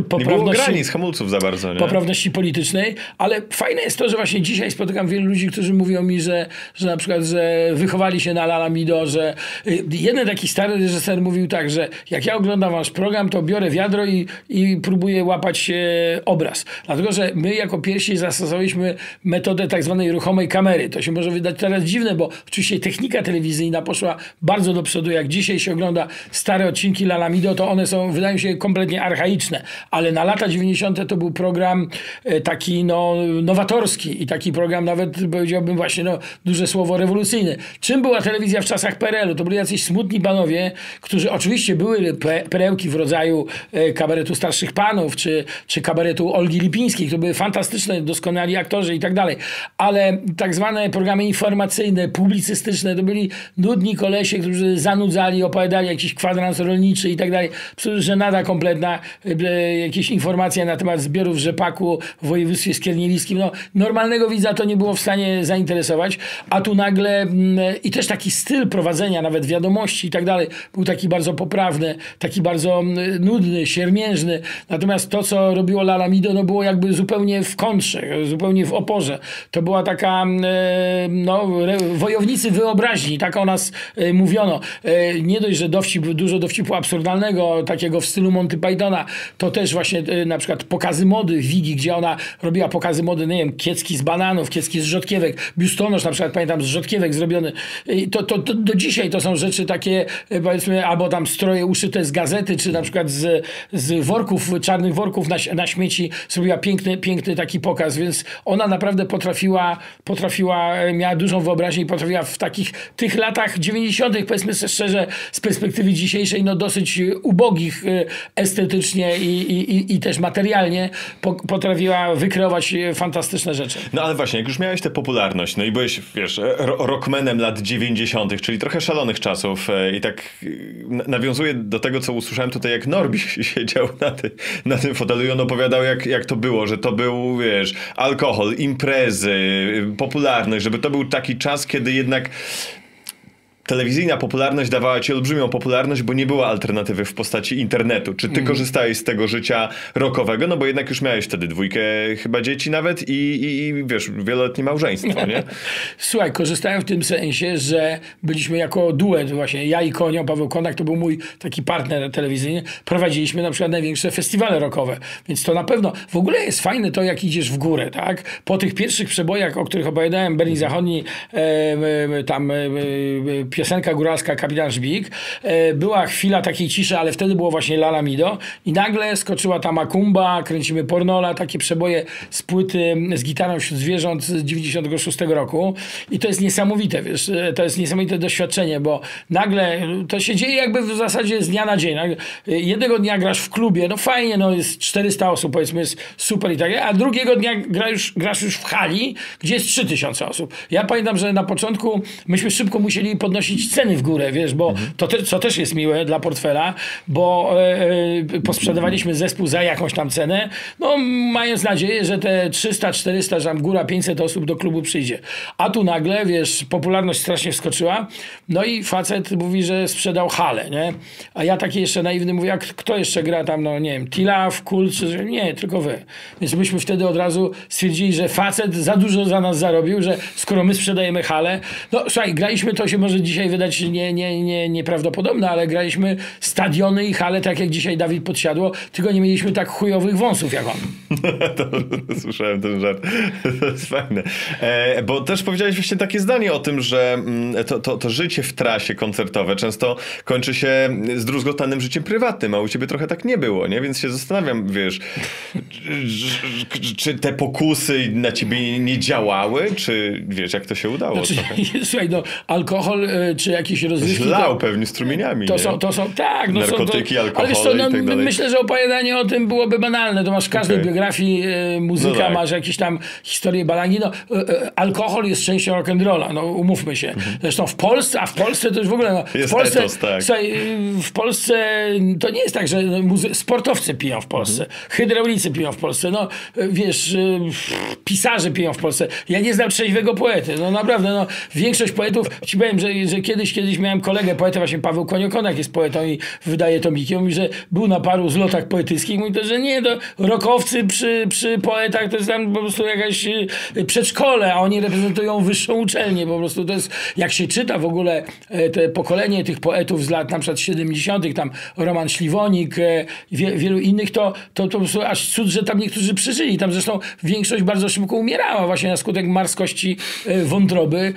poprawności. Nie było granic, hamulców za bardzo, nie? poprawności politycznej, ale fajne jest to, że właśnie dzisiaj spotykam wielu ludzi, którzy mówią mi, że, że na przykład, że wychowali się na Lalamido, że y, jeden taki stary reżyser mówił tak, że jak ja oglądam wasz program, to biorę wiadro i, i próbuję łapać obraz. Dlatego, że my jako pierwsi zastosowaliśmy metodę tak zwanej ruchomej kamery. To się może wydać teraz dziwne, bo oczywiście technika telewizyjna poszła bardzo do przodu. Jak dzisiaj się ogląda stare odcinki Lalamido, to one są, wydają się kompletnie archaiczne, ale na lata 90 to był program e, taki no, nowatorski i taki program nawet powiedziałbym właśnie no, duże słowo rewolucyjny. Czym była telewizja w czasach PRL-u? To byli jacyś smutni panowie, którzy oczywiście były perełki w rodzaju e, kabaretu starszych panów, czy, czy kabaretu Olgi Lipińskiej, to były fantastyczne, doskonali aktorzy i tak dalej, ale tak zwane programy informacyjne, publicystyczne, to byli nudni kolesie, którzy zanudzali, opowiadali jakiś kwadrans rolniczy i tak dalej. Że nada kompletna, e, jakieś informacje na temat zbiorów rzepaku w województwie skiernielickim. No, normalnego widza to nie było w stanie zainteresować, a tu nagle mm, i też taki styl prowadzenia, nawet wiadomości i tak dalej, był taki bardzo poprawny, taki bardzo mm, nudny, siermiężny. Natomiast to, co robiło Lalamido, no było jakby zupełnie w kontrze, zupełnie w oporze. To była taka, mm, e, no, wojownicy wyobraźni, tak o nas e, mówiono. E, nie dość, że dowcip, dużo dowcipu absurdalnego, takiego w stylu Monty Pythona, to też właśnie na przykład pokazy mody Wigi, gdzie ona robiła pokazy mody, nie wiem, kiecki z bananów, kiecki z rzodkiewek, biustonosz na przykład, pamiętam, z rzodkiewek zrobiony. I to, to, to do dzisiaj to są rzeczy takie, powiedzmy, albo tam stroje uszyte z gazety, czy na przykład z, z worków, czarnych worków na, na śmieci zrobiła piękny, piękny taki pokaz, więc ona naprawdę potrafiła, potrafiła, miała dużą wyobraźnię i potrafiła w takich tych latach 90., powiedzmy szczerze, z perspektywy dzisiejszej, no dosyć ubogich e, estetycznie i, i, i też materialnie, potrafiła wykreować fantastyczne rzeczy. No ale właśnie, jak już miałeś tę popularność, no i byłeś, wiesz, rockmanem lat 90., czyli trochę szalonych czasów e, i tak nawiązuję do tego, co usłyszałem tutaj, jak Norbi siedział na, ty, na tym fotelu i on opowiadał, jak, jak to było, że to był, wiesz, alkohol, imprezy, popularność, żeby to był taki czas, kiedy jednak telewizyjna popularność dawała ci olbrzymią popularność, bo nie była alternatywy w postaci internetu. Czy ty mm. korzystałeś z tego życia rokowego? No bo jednak już miałeś wtedy dwójkę chyba dzieci nawet i, i, i wiesz, wieloletnie małżeństwo, nie? Słuchaj, korzystałem w tym sensie, że byliśmy jako duet właśnie, ja i Konio, Paweł Konak to był mój taki partner telewizyjny, prowadziliśmy na przykład największe festiwale rokowe, więc to na pewno, w ogóle jest fajne to, jak idziesz w górę, tak? Po tych pierwszych przebojach, o których opowiadałem, Berlin Zachodni, e, e, tam e, piosenka góralska Kapitan Żbik. E, była chwila takiej ciszy, ale wtedy było właśnie Lala Mido i nagle skoczyła ta Makumba, kręcimy Pornola, takie przeboje z płyty z gitarą wśród zwierząt z 96 roku i to jest niesamowite, wiesz, e, to jest niesamowite doświadczenie, bo nagle to się dzieje jakby w zasadzie z dnia na dzień. E, jednego dnia grasz w klubie, no fajnie, no jest 400 osób, powiedzmy, jest super i tak a drugiego dnia grasz już w hali, gdzie jest 3000 osób. Ja pamiętam, że na początku myśmy szybko musieli podnosić podnosić ceny w górę, wiesz, bo mhm. to te, co też jest miłe dla portfela, bo e, e, posprzedawaliśmy zespół za jakąś tam cenę, no mając nadzieję, że te 300, 400, że tam góra 500 osób do klubu przyjdzie. A tu nagle, wiesz, popularność strasznie wskoczyła, no i facet mówi, że sprzedał halę, nie? A ja taki jeszcze naiwny mówię, jak kto jeszcze gra tam, no nie wiem, Tilaf, Kult, czy nie, tylko wy. Więc myśmy wtedy od razu stwierdzili, że facet za dużo za nas zarobił, że skoro my sprzedajemy halę, no słuchaj, graliśmy to się może dzisiaj wydać nie, nie, nie, nieprawdopodobne, ale graliśmy stadiony i hale, tak jak dzisiaj Dawid podsiadło, tylko nie mieliśmy tak chujowych wąsów jak on. to, słyszałem ten żart. To jest fajne. E, bo też powiedziałeś właśnie takie zdanie o tym, że mm, to, to, to życie w trasie koncertowe często kończy się zdruzgotanym życiem prywatnym, a u ciebie trochę tak nie było, nie? Więc się zastanawiam, wiesz, czy te pokusy na ciebie nie działały, czy wiesz, jak to się udało? Znaczy, słuchaj, no, alkohol e, czy jakieś rozrywki. Zlał to, pewnie strumieniami. To są, to są, tak. No Narkotyki, są, to, ale co, no, tak myślę, że opowiadanie o tym byłoby banalne. To masz w każdej okay. biografii e, muzyka, no tak. masz jakieś tam historie balangi. No, e, e, alkohol jest częścią rock'n'rolla, no umówmy się. Mhm. Zresztą w Polsce, a w Polsce to już w ogóle... No, jest w Polsce, etos, tak. słuchaj, w Polsce to nie jest tak, że muzy- sportowcy piją w Polsce, mhm. hydraulicy piją w Polsce, no wiesz, pisarze piją w Polsce. Ja nie znam trzeźwego poety. No naprawdę, no większość poetów, ci powiem, że, że kiedyś kiedyś miałem kolegę, poetę właśnie Paweł Koniokonak jest poetą i wydaje tomiki. On mówi, że był na paru zlotach poetyckich. Mówi to, że nie, to rokowcy przy, przy poetach to jest tam po prostu jakaś y, przedszkole, a oni reprezentują wyższą uczelnię. Po prostu to jest, jak się czyta w ogóle e, te pokolenie tych poetów z lat na przykład 70., tam Roman Śliwonik, e, wie, wielu innych, to, to, to po prostu aż cud, że tam niektórzy przeżyli. Tam zresztą większość bardzo szybko umierała właśnie na skutek marskości e, wątroby.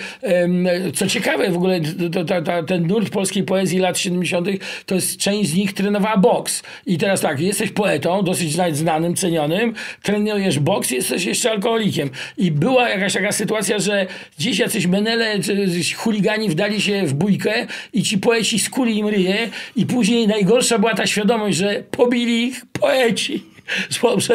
Co ciekawe, w ogóle to, to, to, ten nurt polskiej poezji lat 70., to jest część z nich trenowała boks. I teraz tak, jesteś poetą, dosyć znanym, cenionym, trenujesz boks, jesteś jeszcze alkoholikiem. I była jakaś taka sytuacja, że gdzieś jacyś menele, chuligani wdali się w bójkę i ci poeci skuli im ryje i później najgorsza była ta świadomość, że pobili ich poeci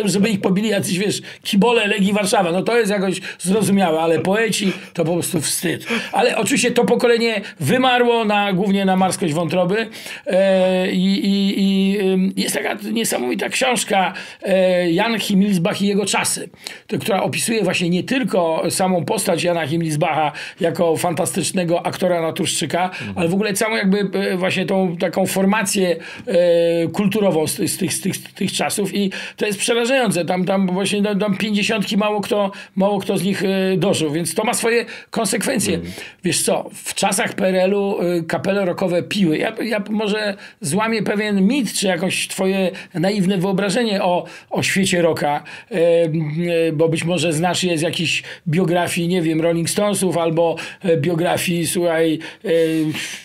żeby ich pobili jacyś, wiesz, kibole Legii Warszawa. No to jest jakoś zrozumiałe, ale poeci to po prostu wstyd. Ale oczywiście to pokolenie wymarło na, głównie na marskość wątroby e, i, i, jest taka niesamowita książka e, Jan Himilsbach i jego czasy, to, która opisuje właśnie nie tylko samą postać Jana Himilsbacha jako fantastycznego aktora naturszczyka, mhm. ale w ogóle całą jakby e, właśnie tą taką formację e, kulturową z, z, tych, z, tych, z tych czasów i to jest przerażające. Tam, tam właśnie tam pięćdziesiątki mało kto, mało kto z nich e, dożył, więc to ma swoje konsekwencje. Mm. Wiesz co, w czasach PRL-u e, kapele rockowe piły. Ja, ja może złamię pewien mit, czy jakąś twoje naiwne wyobrażenie o, o świecie rocka, e, bo być może znasz je z jakichś biografii, nie wiem, Rolling Stonesów albo biografii, słuchaj,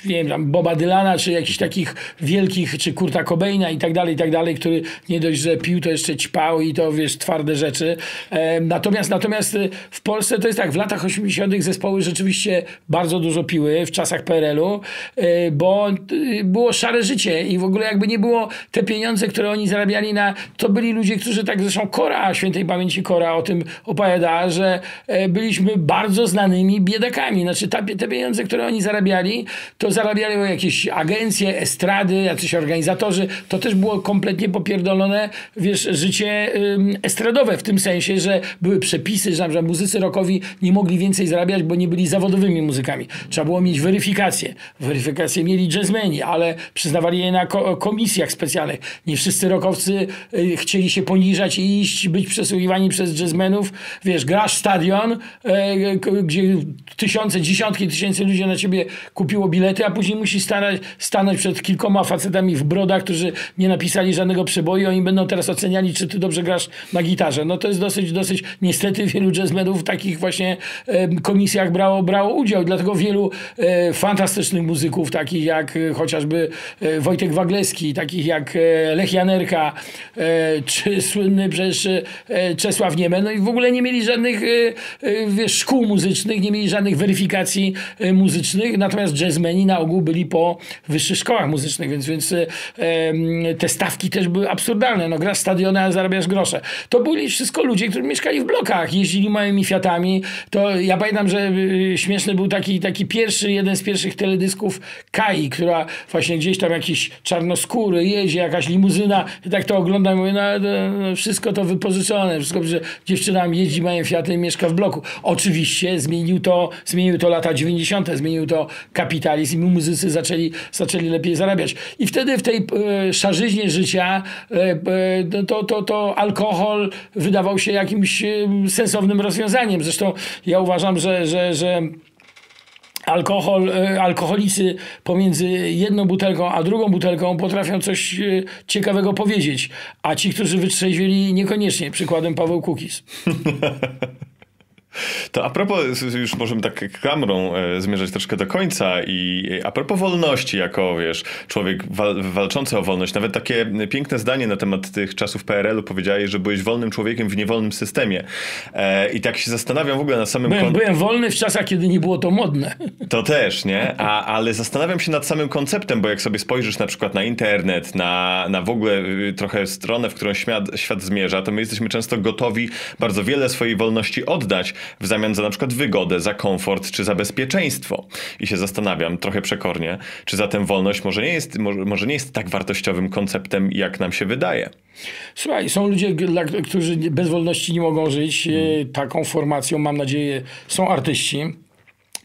nie wiem, tam Boba Dylana, czy jakichś takich wielkich, czy Kurta Cobaina i tak dalej, i tak dalej, który nie dość, że pił, to jeszcze ćpał i to, wiesz, twarde rzeczy. Natomiast, natomiast y, w Polsce to jest tak, w latach 80. zespoły rzeczywiście bardzo dużo piły w czasach PRL-u, y, bo y, było szare życie i w ogóle jakby nie było te pieniądze, które oni zarabiali na... To byli ludzie, którzy tak, zresztą Kora, świętej pamięci Kora o tym opowiada, że e, byliśmy bardzo znanymi biedakami. Znaczy ta, te pieniądze, które oni zarabiali, to zarabiali jakieś agencje, estrady, jacyś organizatorzy. To też było kompletnie popierdolone, wiesz, życie estradowe w tym sensie, że były przepisy, że, muzycy rockowi nie mogli więcej zarabiać, bo nie byli zawodowymi muzykami. Trzeba było mieć weryfikację. Weryfikację mieli jazzmeni, ale przyznawali je na komisjach specjalnych. Nie wszyscy rockowcy y, chcieli się poniżać i iść, być przesłuchiwani przez jazzmenów. Wiesz, grasz stadion, e, gdzie tysiące, dziesiątki tysięcy ludzi na ciebie kupiło bilety, a później musisz stanąć, stanąć przed kilkoma facetami w brodach, którzy nie napisali żadnego przeboju. Oni będą teraz oceniali, czy ty dobrze grasz na gitarze. No to jest dosyć, dosyć, niestety wielu jazzmenów w takich właśnie komisjach brało, brało udział. Dlatego wielu e, fantastycznych muzyków, takich jak e, chociażby e, Wojtek Wagleski, takich jak Lech Janerka, czy słynny przecież Czesław Niemen, no i w ogóle nie mieli żadnych wiesz, szkół muzycznych, nie mieli żadnych weryfikacji muzycznych, natomiast jazzmeni na ogół byli po wyższych szkołach muzycznych, więc, więc te stawki też były absurdalne. No grasz stadiony, a zarabiasz grosze. To byli wszystko ludzie, którzy mieszkali w blokach, jeździli małymi Fiatami. To ja pamiętam, że y, śmieszny był taki, taki pierwszy, jeden z pierwszych teledysków Kai, która właśnie gdzieś tam jakiś czarnoskóry jeździ, jakaś limuzyna i tak to oglądam i mówię, no, no, no wszystko to wypożyczone, wszystko, że dziewczyna jeździ, mają Fiaty i mieszka w bloku. Oczywiście zmienił to, zmienił to lata 90., zmienił to kapitalizm i muzycy zaczęli, zaczęli lepiej zarabiać. I wtedy w tej e, szarzyźnie życia e, e, to, to, to alkohol wydawał się jakimś sensownym rozwiązaniem. Zresztą ja uważam, że, że, że alkohol, e, alkoholicy pomiędzy jedną butelką a drugą butelką potrafią coś e, ciekawego powiedzieć, a ci, którzy wytrzeźwieli niekoniecznie. Przykładem Paweł Kukis. To a propos, już możemy tak klamrą e, zmierzać troszkę do końca i a propos wolności, jako wiesz, człowiek wal, walczący o wolność, nawet takie piękne zdanie na temat tych czasów PRL-u powiedziałeś, że byłeś wolnym człowiekiem w niewolnym systemie. E, I tak się zastanawiam w ogóle na samym... Byłem, kon... byłem wolny w czasach, kiedy nie było to modne. To też, nie? A, ale zastanawiam się nad samym konceptem, bo jak sobie spojrzysz na przykład na internet, na, na w ogóle y, trochę stronę, w którą świat, świat zmierza, to my jesteśmy często gotowi bardzo wiele swojej wolności oddać, w zamian za na przykład wygodę, za komfort czy za bezpieczeństwo. I się zastanawiam trochę przekornie, czy zatem wolność może nie jest, może, może nie jest tak wartościowym konceptem, jak nam się wydaje. Słuchaj, są ludzie, którzy bez wolności nie mogą żyć. Hmm. Taką formacją, mam nadzieję, są artyści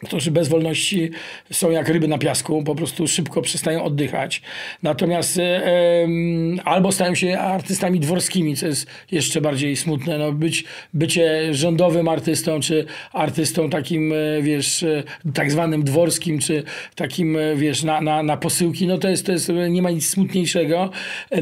którzy bez wolności są jak ryby na piasku, po prostu szybko przestają oddychać. Natomiast e, albo stają się artystami dworskimi, co jest jeszcze bardziej smutne. No, być, bycie rządowym artystą, czy artystą takim, e, wiesz, e, tak zwanym dworskim, czy takim, wiesz, na, na, na posyłki, no to jest, to jest, nie ma nic smutniejszego.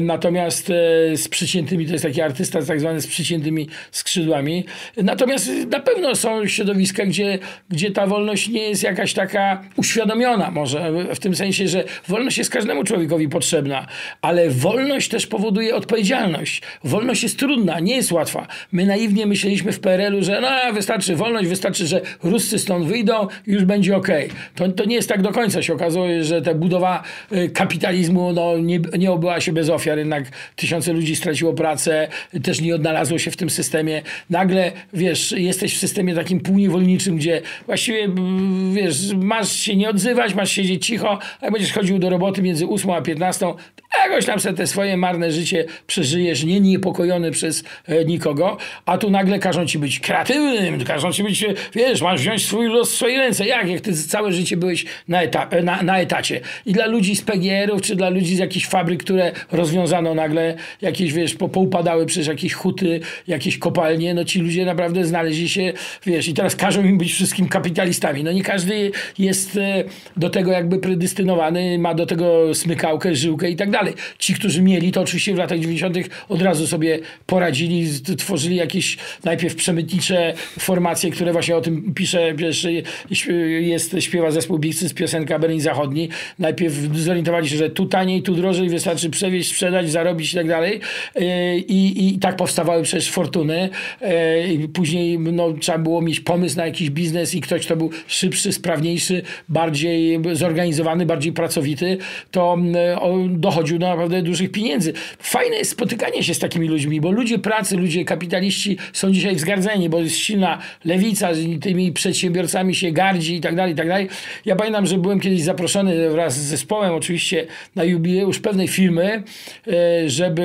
Natomiast z przyciętymi, to jest taki artysta tak zwany z przyciętymi skrzydłami. Natomiast na pewno są środowiska, gdzie, gdzie ta wolność nie jest jakaś taka uświadomiona może, w tym sensie, że wolność jest każdemu człowiekowi potrzebna, ale wolność też powoduje odpowiedzialność. Wolność jest trudna, nie jest łatwa. My naiwnie myśleliśmy w PRL-u, że no, wystarczy wolność, wystarczy, że Ruscy stąd wyjdą, już będzie ok. To, to nie jest tak do końca. Się okazuje, że ta budowa y, kapitalizmu no, nie, nie obyła się bez ofiar. Jednak tysiące ludzi straciło pracę, też nie odnalazło się w tym systemie. Nagle, wiesz, jesteś w systemie takim półniewolniczym, gdzie właściwie, wiesz, masz się nie odzywać, masz siedzieć cicho, a jak będziesz chodził do roboty między 8 a 15, jakoś tam sobie te swoje marne życie przeżyjesz, nie niepokojony przez e, nikogo, a tu nagle każą ci być kreatywnym, każą ci być, wiesz, masz wziąć swój los w swoje ręce. Jak? Jak ty całe życie byłeś na, eta na, na etacie. I dla ludzi z PGR-ów, czy dla ludzi z jakichś fabryk, które rozwiązano nagle, jakieś, wiesz, po, poupadały przez jakieś huty, jakieś kopalnie, no ci ludzie naprawdę znaleźli się, wiesz, i teraz każą im być wszystkim kapitalistami. No nie każdy jest e, do tego jakby predystynowany, ma do tego smykałkę, żyłkę i tak dalej. Ci, którzy mieli, to oczywiście w latach 90. od razu sobie poradzili, tworzyli jakieś najpierw przemytnicze formacje, które właśnie o tym pisze, wiesz, jest, śpiewa zespół Bixy z piosenka Berlin Zachodni. Najpierw zorientowali się, że tu taniej, tu drożej, wystarczy przewieźć, sprzedać, zarobić i tak dalej. E, I, i tak powstawały przecież fortuny. E, później no, trzeba było mieć pomysł na jakiś biznes i ktoś, kto był szybszy, sprawniejszy, bardziej zorganizowany, bardziej pracowity, to dochodził do naprawdę dużych pieniędzy. Fajne jest spotykanie się z takimi ludźmi, bo ludzie pracy, ludzie kapitaliści są dzisiaj wzgardzeni, bo jest silna lewica, tymi przedsiębiorcami się gardzi i tak dalej, i tak dalej. Ja pamiętam, że byłem kiedyś zaproszony wraz z zespołem oczywiście na jubileusz pewnej firmy, e, żeby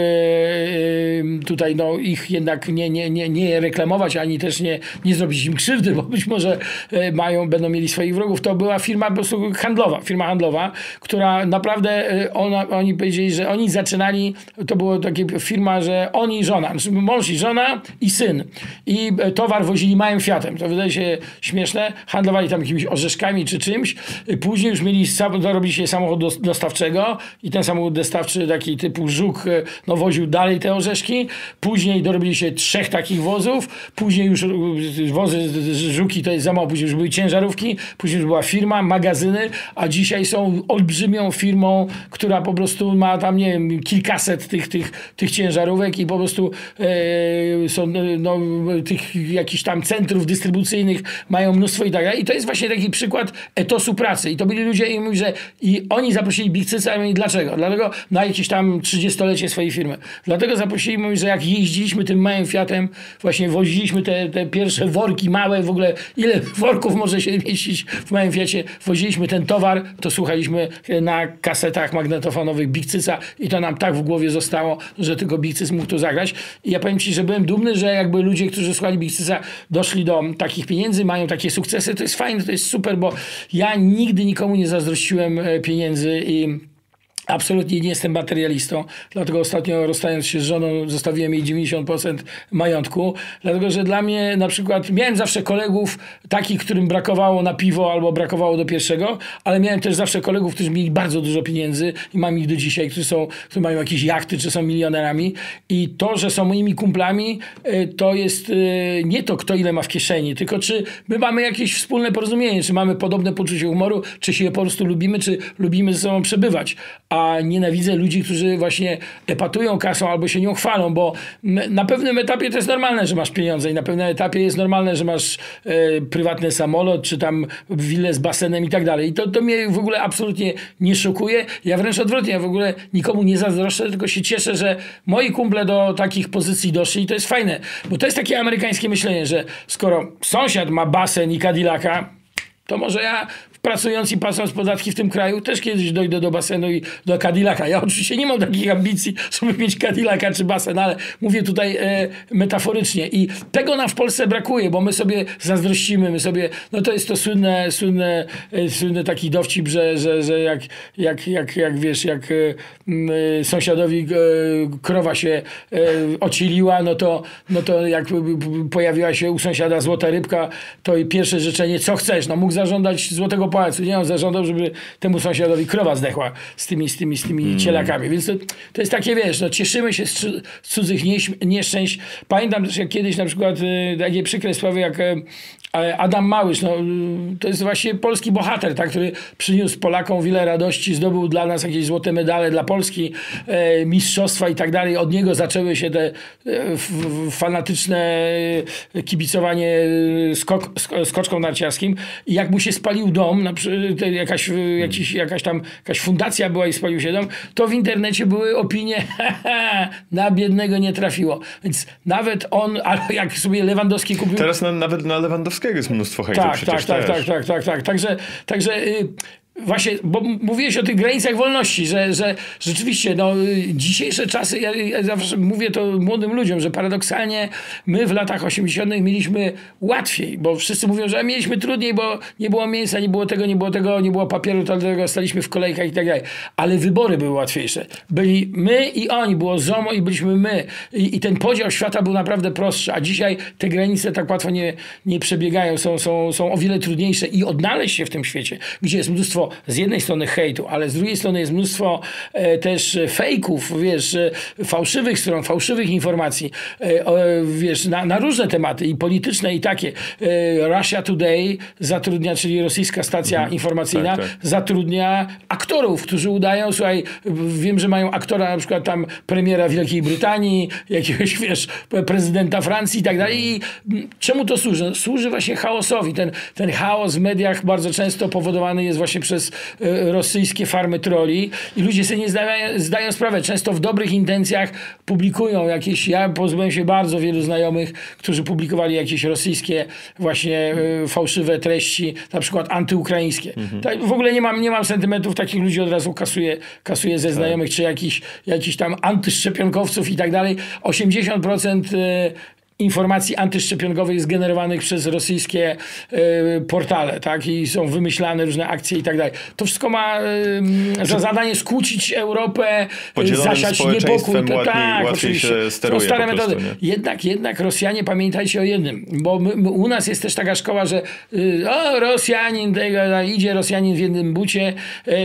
e, tutaj no, ich jednak nie, nie, nie, nie reklamować, ani też nie, nie zrobić im krzywdy, bo być może e, mają, będą mieli swoich wrogów. To była firma po prostu handlowa, firma handlowa, która naprawdę, ona, oni powiedzieli, że oni zaczynali, to była taka firma, że oni i żona, znaczy mąż i żona i syn. I towar wozili małym Fiatem. To wydaje się śmieszne. Handlowali tam jakimiś orzeszkami czy czymś. Później już mieli, dorobili się samochód dostawczego i ten samochód dostawczy taki typu żuk no, woził dalej te orzeszki. Później dorobili się trzech takich wozów. Później już wozy, żuki to jest za mało. Później już były ciężarówki. Później już była firma, magazyny, a dzisiaj są olbrzymią firmą, która po prostu ma tam, nie wiem, kilkaset tych, tych, tych ciężarówek i po prostu e, są no, tych jakichś tam centrów dystrybucyjnych mają mnóstwo i tak dalej. I to jest właśnie taki przykład etosu pracy. I to byli ludzie i mówi, że i oni zaprosili Big Cyca, i dlaczego? Dlatego na jakieś tam 30-lecie swojej firmy. Dlatego zaprosili, mówi, że jak jeździliśmy tym małym Fiatem, właśnie woziliśmy te, te pierwsze worki małe, w ogóle ile worków może się mieścić w małym Fiacie, woziliśmy ten towar, to słuchaliśmy na kasetach magnetofonowych Big Cyca i to nam tak w głowie zostało, że tylko Big Cyc mógł to zagrać. I ja powiem Ci, że byłem dumny, że jakby ludzie, którzy słuchali Big Cyca doszli do takich pieniędzy, mają takie sukcesy, to jest fajne, to jest super, bo ja nigdy nikomu nie zazdrościłem e, pieniędzy i Absolutnie nie jestem materialistą, dlatego ostatnio rozstając się z żoną zostawiłem jej 90% majątku, dlatego że dla mnie na przykład miałem zawsze kolegów takich, którym brakowało na piwo albo brakowało do pierwszego, ale miałem też zawsze kolegów, którzy mieli bardzo dużo pieniędzy i mam ich do dzisiaj, którzy, są, którzy mają jakieś jachty czy są milionerami. I to, że są moimi kumplami e, to jest e, nie to kto ile ma w kieszeni, tylko czy my mamy jakieś wspólne porozumienie, czy mamy podobne poczucie humoru, czy się po prostu lubimy, czy lubimy ze sobą przebywać a nienawidzę ludzi, którzy właśnie epatują kasą albo się nią chwalą, bo na pewnym etapie to jest normalne, że masz pieniądze i na pewnym etapie jest normalne, że masz e, prywatny samolot, czy tam willę z basenem i tak dalej. I to, to mnie w ogóle absolutnie nie szokuje. Ja wręcz odwrotnie, ja w ogóle nikomu nie zazdroszczę, tylko się cieszę, że moi kumple do takich pozycji doszli i to jest fajne, bo to jest takie amerykańskie myślenie, że skoro sąsiad ma basen i Cadillaca, to może ja pracując i płacąc podatki w tym kraju, też kiedyś dojdę do basenu i do Cadillaca. Ja oczywiście nie mam takich ambicji, żeby mieć Cadillaca czy basen, ale mówię tutaj e, metaforycznie. I tego nam w Polsce brakuje, bo my sobie zazdrościmy, my sobie, no to jest to słynne, słynne, e, słynny taki dowcip, że, że, że jak, jak, jak, jak wiesz, jak e, e sąsiadowi e, krowa się e, ociliła, no to, no to jak pojawiła się u sąsiada złota rybka, to pierwsze życzenie, co chcesz? No mógł zażądać złotego Nie on zażądał, żeby temu sąsiadowi krowa zdechła z tymi, z tymi, z tymi mm. cielakami. Więc to, to jest takie, wiesz, no, cieszymy się z, cudzych nieszczęść. Pamiętam też, jak kiedyś na przykład y, takie przykre sprawy, jak y, Adam Małysz, no, to jest właśnie polski bohater, tak, który przyniósł Polakom wiele radości, zdobył dla nas jakieś złote medale dla Polski, e, mistrzostwa i tak dalej. Od niego zaczęły się te e, fanatyczne kibicowanie skok, skoczką narciarskim. I jak mu się spalił dom, na, jakaś, jakiś, jakaś tam jakaś fundacja była i spalił się dom, to w internecie były opinie na biednego nie trafiło. Więc nawet on, ale jak sobie Lewandowski kupił... Teraz na, nawet na Jest mnóstwo hejtu tak, tak, tak, tak, tak, tak, tak. Także, także y, Właśnie, bo mówiłeś o tych granicach wolności, że, że rzeczywiście no, dzisiejsze czasy, ja, ja zawsze mówię to młodym ludziom, że paradoksalnie my w latach 80. mieliśmy łatwiej, bo wszyscy mówią, że mieliśmy trudniej, bo nie było mięsa, nie było tego, nie było tego, nie było papieru, dlatego staliśmy w kolejkach i tak dalej. Ale wybory były łatwiejsze. Byli my i oni, było ZOMO i byliśmy my. I, i ten podział świata był naprawdę prostszy, a dzisiaj te granice tak łatwo nie, nie przebiegają, są, są, są o wiele trudniejsze i odnaleźć się w tym świecie, gdzie jest mnóstwo z jednej strony hejtu, ale z drugiej strony jest mnóstwo e, też fejków, wiesz, e, fałszywych stron, fałszywych informacji, e, wiesz, na, na, różne tematy i polityczne i takie. Russia Today zatrudnia, czyli rosyjska stacja mhm. informacyjna, tak, tak. zatrudnia aktorów, którzy udają, słuchaj, wiem, że mają aktora na przykład tam premiera Wielkiej Brytanii, jakiegoś, wiesz, prezydenta Francji i tak dalej. I czemu to służy? Służy właśnie chaosowi. Ten, ten chaos w mediach bardzo często powodowany jest właśnie przez przez e, rosyjskie farmy troli i ludzie sobie nie zdają, zdają sprawę. Często w dobrych intencjach publikują jakieś, ja pozbyłem się bardzo wielu znajomych, którzy publikowali jakieś rosyjskie właśnie e, fałszywe treści, na przykład antyukraińskie. Mhm. Tak, w ogóle nie mam, nie mam sentymentów, takich ludzi od razu kasuję, kasuję ze tak. znajomych, czy jakiś, jakiś tam antyszczepionkowców i tak dalej. 80% informacji antyszczepionkowych zgenerowanych przez rosyjskie y, portale, tak? I są wymyślane różne akcje i tak dalej. To wszystko ma y, za zadanie skłócić Europę, zasiać niepokój. To, tak, oczywiście. Się steruje są stare metody. Jednak, jednak Rosjanie, pamiętajcie o jednym, bo my, my, u nas jest też taka szkoła, że y, o, Rosjanin, tego, idzie Rosjanin w jednym bucie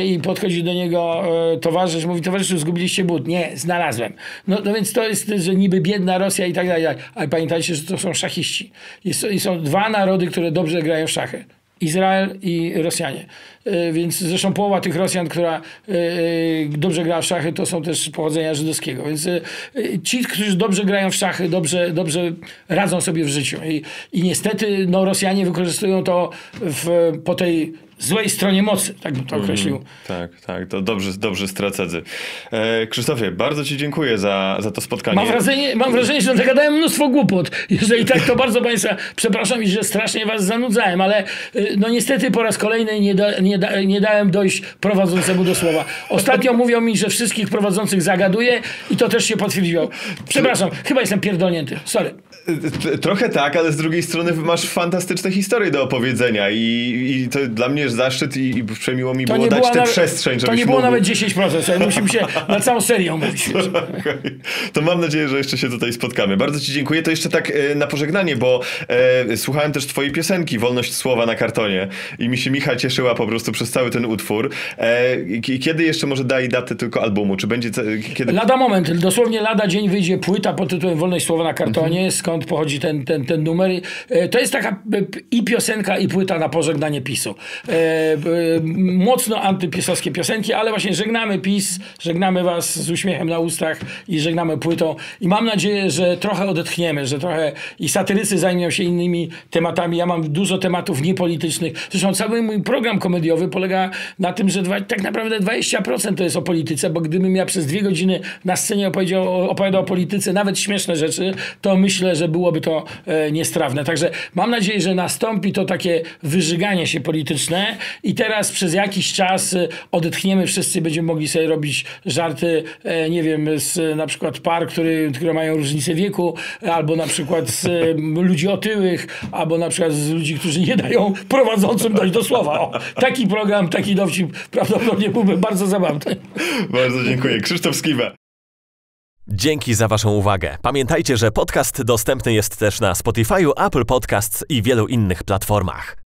i podchodzi do niego towarzysz, mówi, towarzyszu, zgubiliście but. Nie, znalazłem. No, no więc to jest, że niby biedna Rosja i tak dalej. Ale pamiętajcie, że to są szachiści. Jest, są dwa narody, które dobrze grają w szachy. Izrael i Rosjanie. E, więc zresztą połowa tych Rosjan, która e, e, dobrze gra w szachy, to są też pochodzenia żydowskiego. Więc ci, którzy dobrze grają w szachy, dobrze, dobrze radzą sobie w życiu. I, i niestety no, Rosjanie wykorzystują to w, po tej złej stronie mocy, tak bym to mhm. określił. Mm, tak, tak, to dobrze, dobrze strategzy. E, Krzysztofie, bardzo Ci dziękuję za, za to spotkanie. Mam wrażenie, mam wrażenie, że nagadałem mnóstwo głupot. Jeżeli tak, to bardzo Państwa przepraszam i że strasznie Was zanudzałem, ale y, no niestety po raz kolejny nie, da, nie, da, nie dałem dojść prowadzącemu do słowa. Ostatnio mówią mi, że wszystkich prowadzących zagaduję i to też się potwierdziło. Przepraszam, chyba jestem pierdolnięty. Sorry. Trochę tak, ale z drugiej strony masz fantastyczne historie do opowiedzenia i, i to dla mnie jest zaszczyt i, i przemiło mi było dać tę przestrzeń, To nie było nawet 10%, musimy się na całą serię mówić. To mam nadzieję, że jeszcze się tutaj spotkamy. Bardzo ci dziękuję. To jeszcze tak e, na pożegnanie, bo e, słuchałem też twojej piosenki Wolność Słowa na kartonie i mi się Micha cieszyła po prostu przez cały ten utwór. E, kiedy jeszcze może daj datę tylko albumu? Czy będzie... Kiedy... Lada moment, dosłownie lada dzień wyjdzie płyta pod tytułem Wolność Słowa na kartonie, mhm. skąd pochodzi ten, ten, ten numer. E, to jest taka e, i piosenka, i płyta na pożegnanie PiSu. E, mocno antypisowskie piosenki, ale właśnie żegnamy PiS, żegnamy was z uśmiechem na ustach i żegnamy płytą. I mam nadzieję, że trochę odetchniemy, że trochę i satyrycy zajmą się innymi tematami. Ja mam dużo tematów niepolitycznych. Zresztą cały mój program komediowy polega na tym, że dwa, tak naprawdę 20% to jest o polityce, bo gdybym ja przez dwie godziny na scenie opowiedział, opowiadał o polityce, nawet śmieszne rzeczy, to myślę, że byłoby to e, niestrawne. Także mam nadzieję, że nastąpi to takie wyżyganie się polityczne i teraz przez jakiś czas e, odetchniemy wszyscy, będziemy mogli sobie robić żarty, e, nie wiem, z na przykład par, który, które mają różnicę wieku, albo na przykład z ludzi otyłych, albo na przykład z ludzi, którzy nie dają prowadzącym dojść do słowa. O, taki program, taki dowcip prawdopodobnie byłby bardzo zabawny. Bardzo dziękuję. Krzysztof Skiba. Dzięki za Waszą uwagę. Pamiętajcie, że podcast dostępny jest też na Spotify, Apple Podcasts i wielu innych platformach.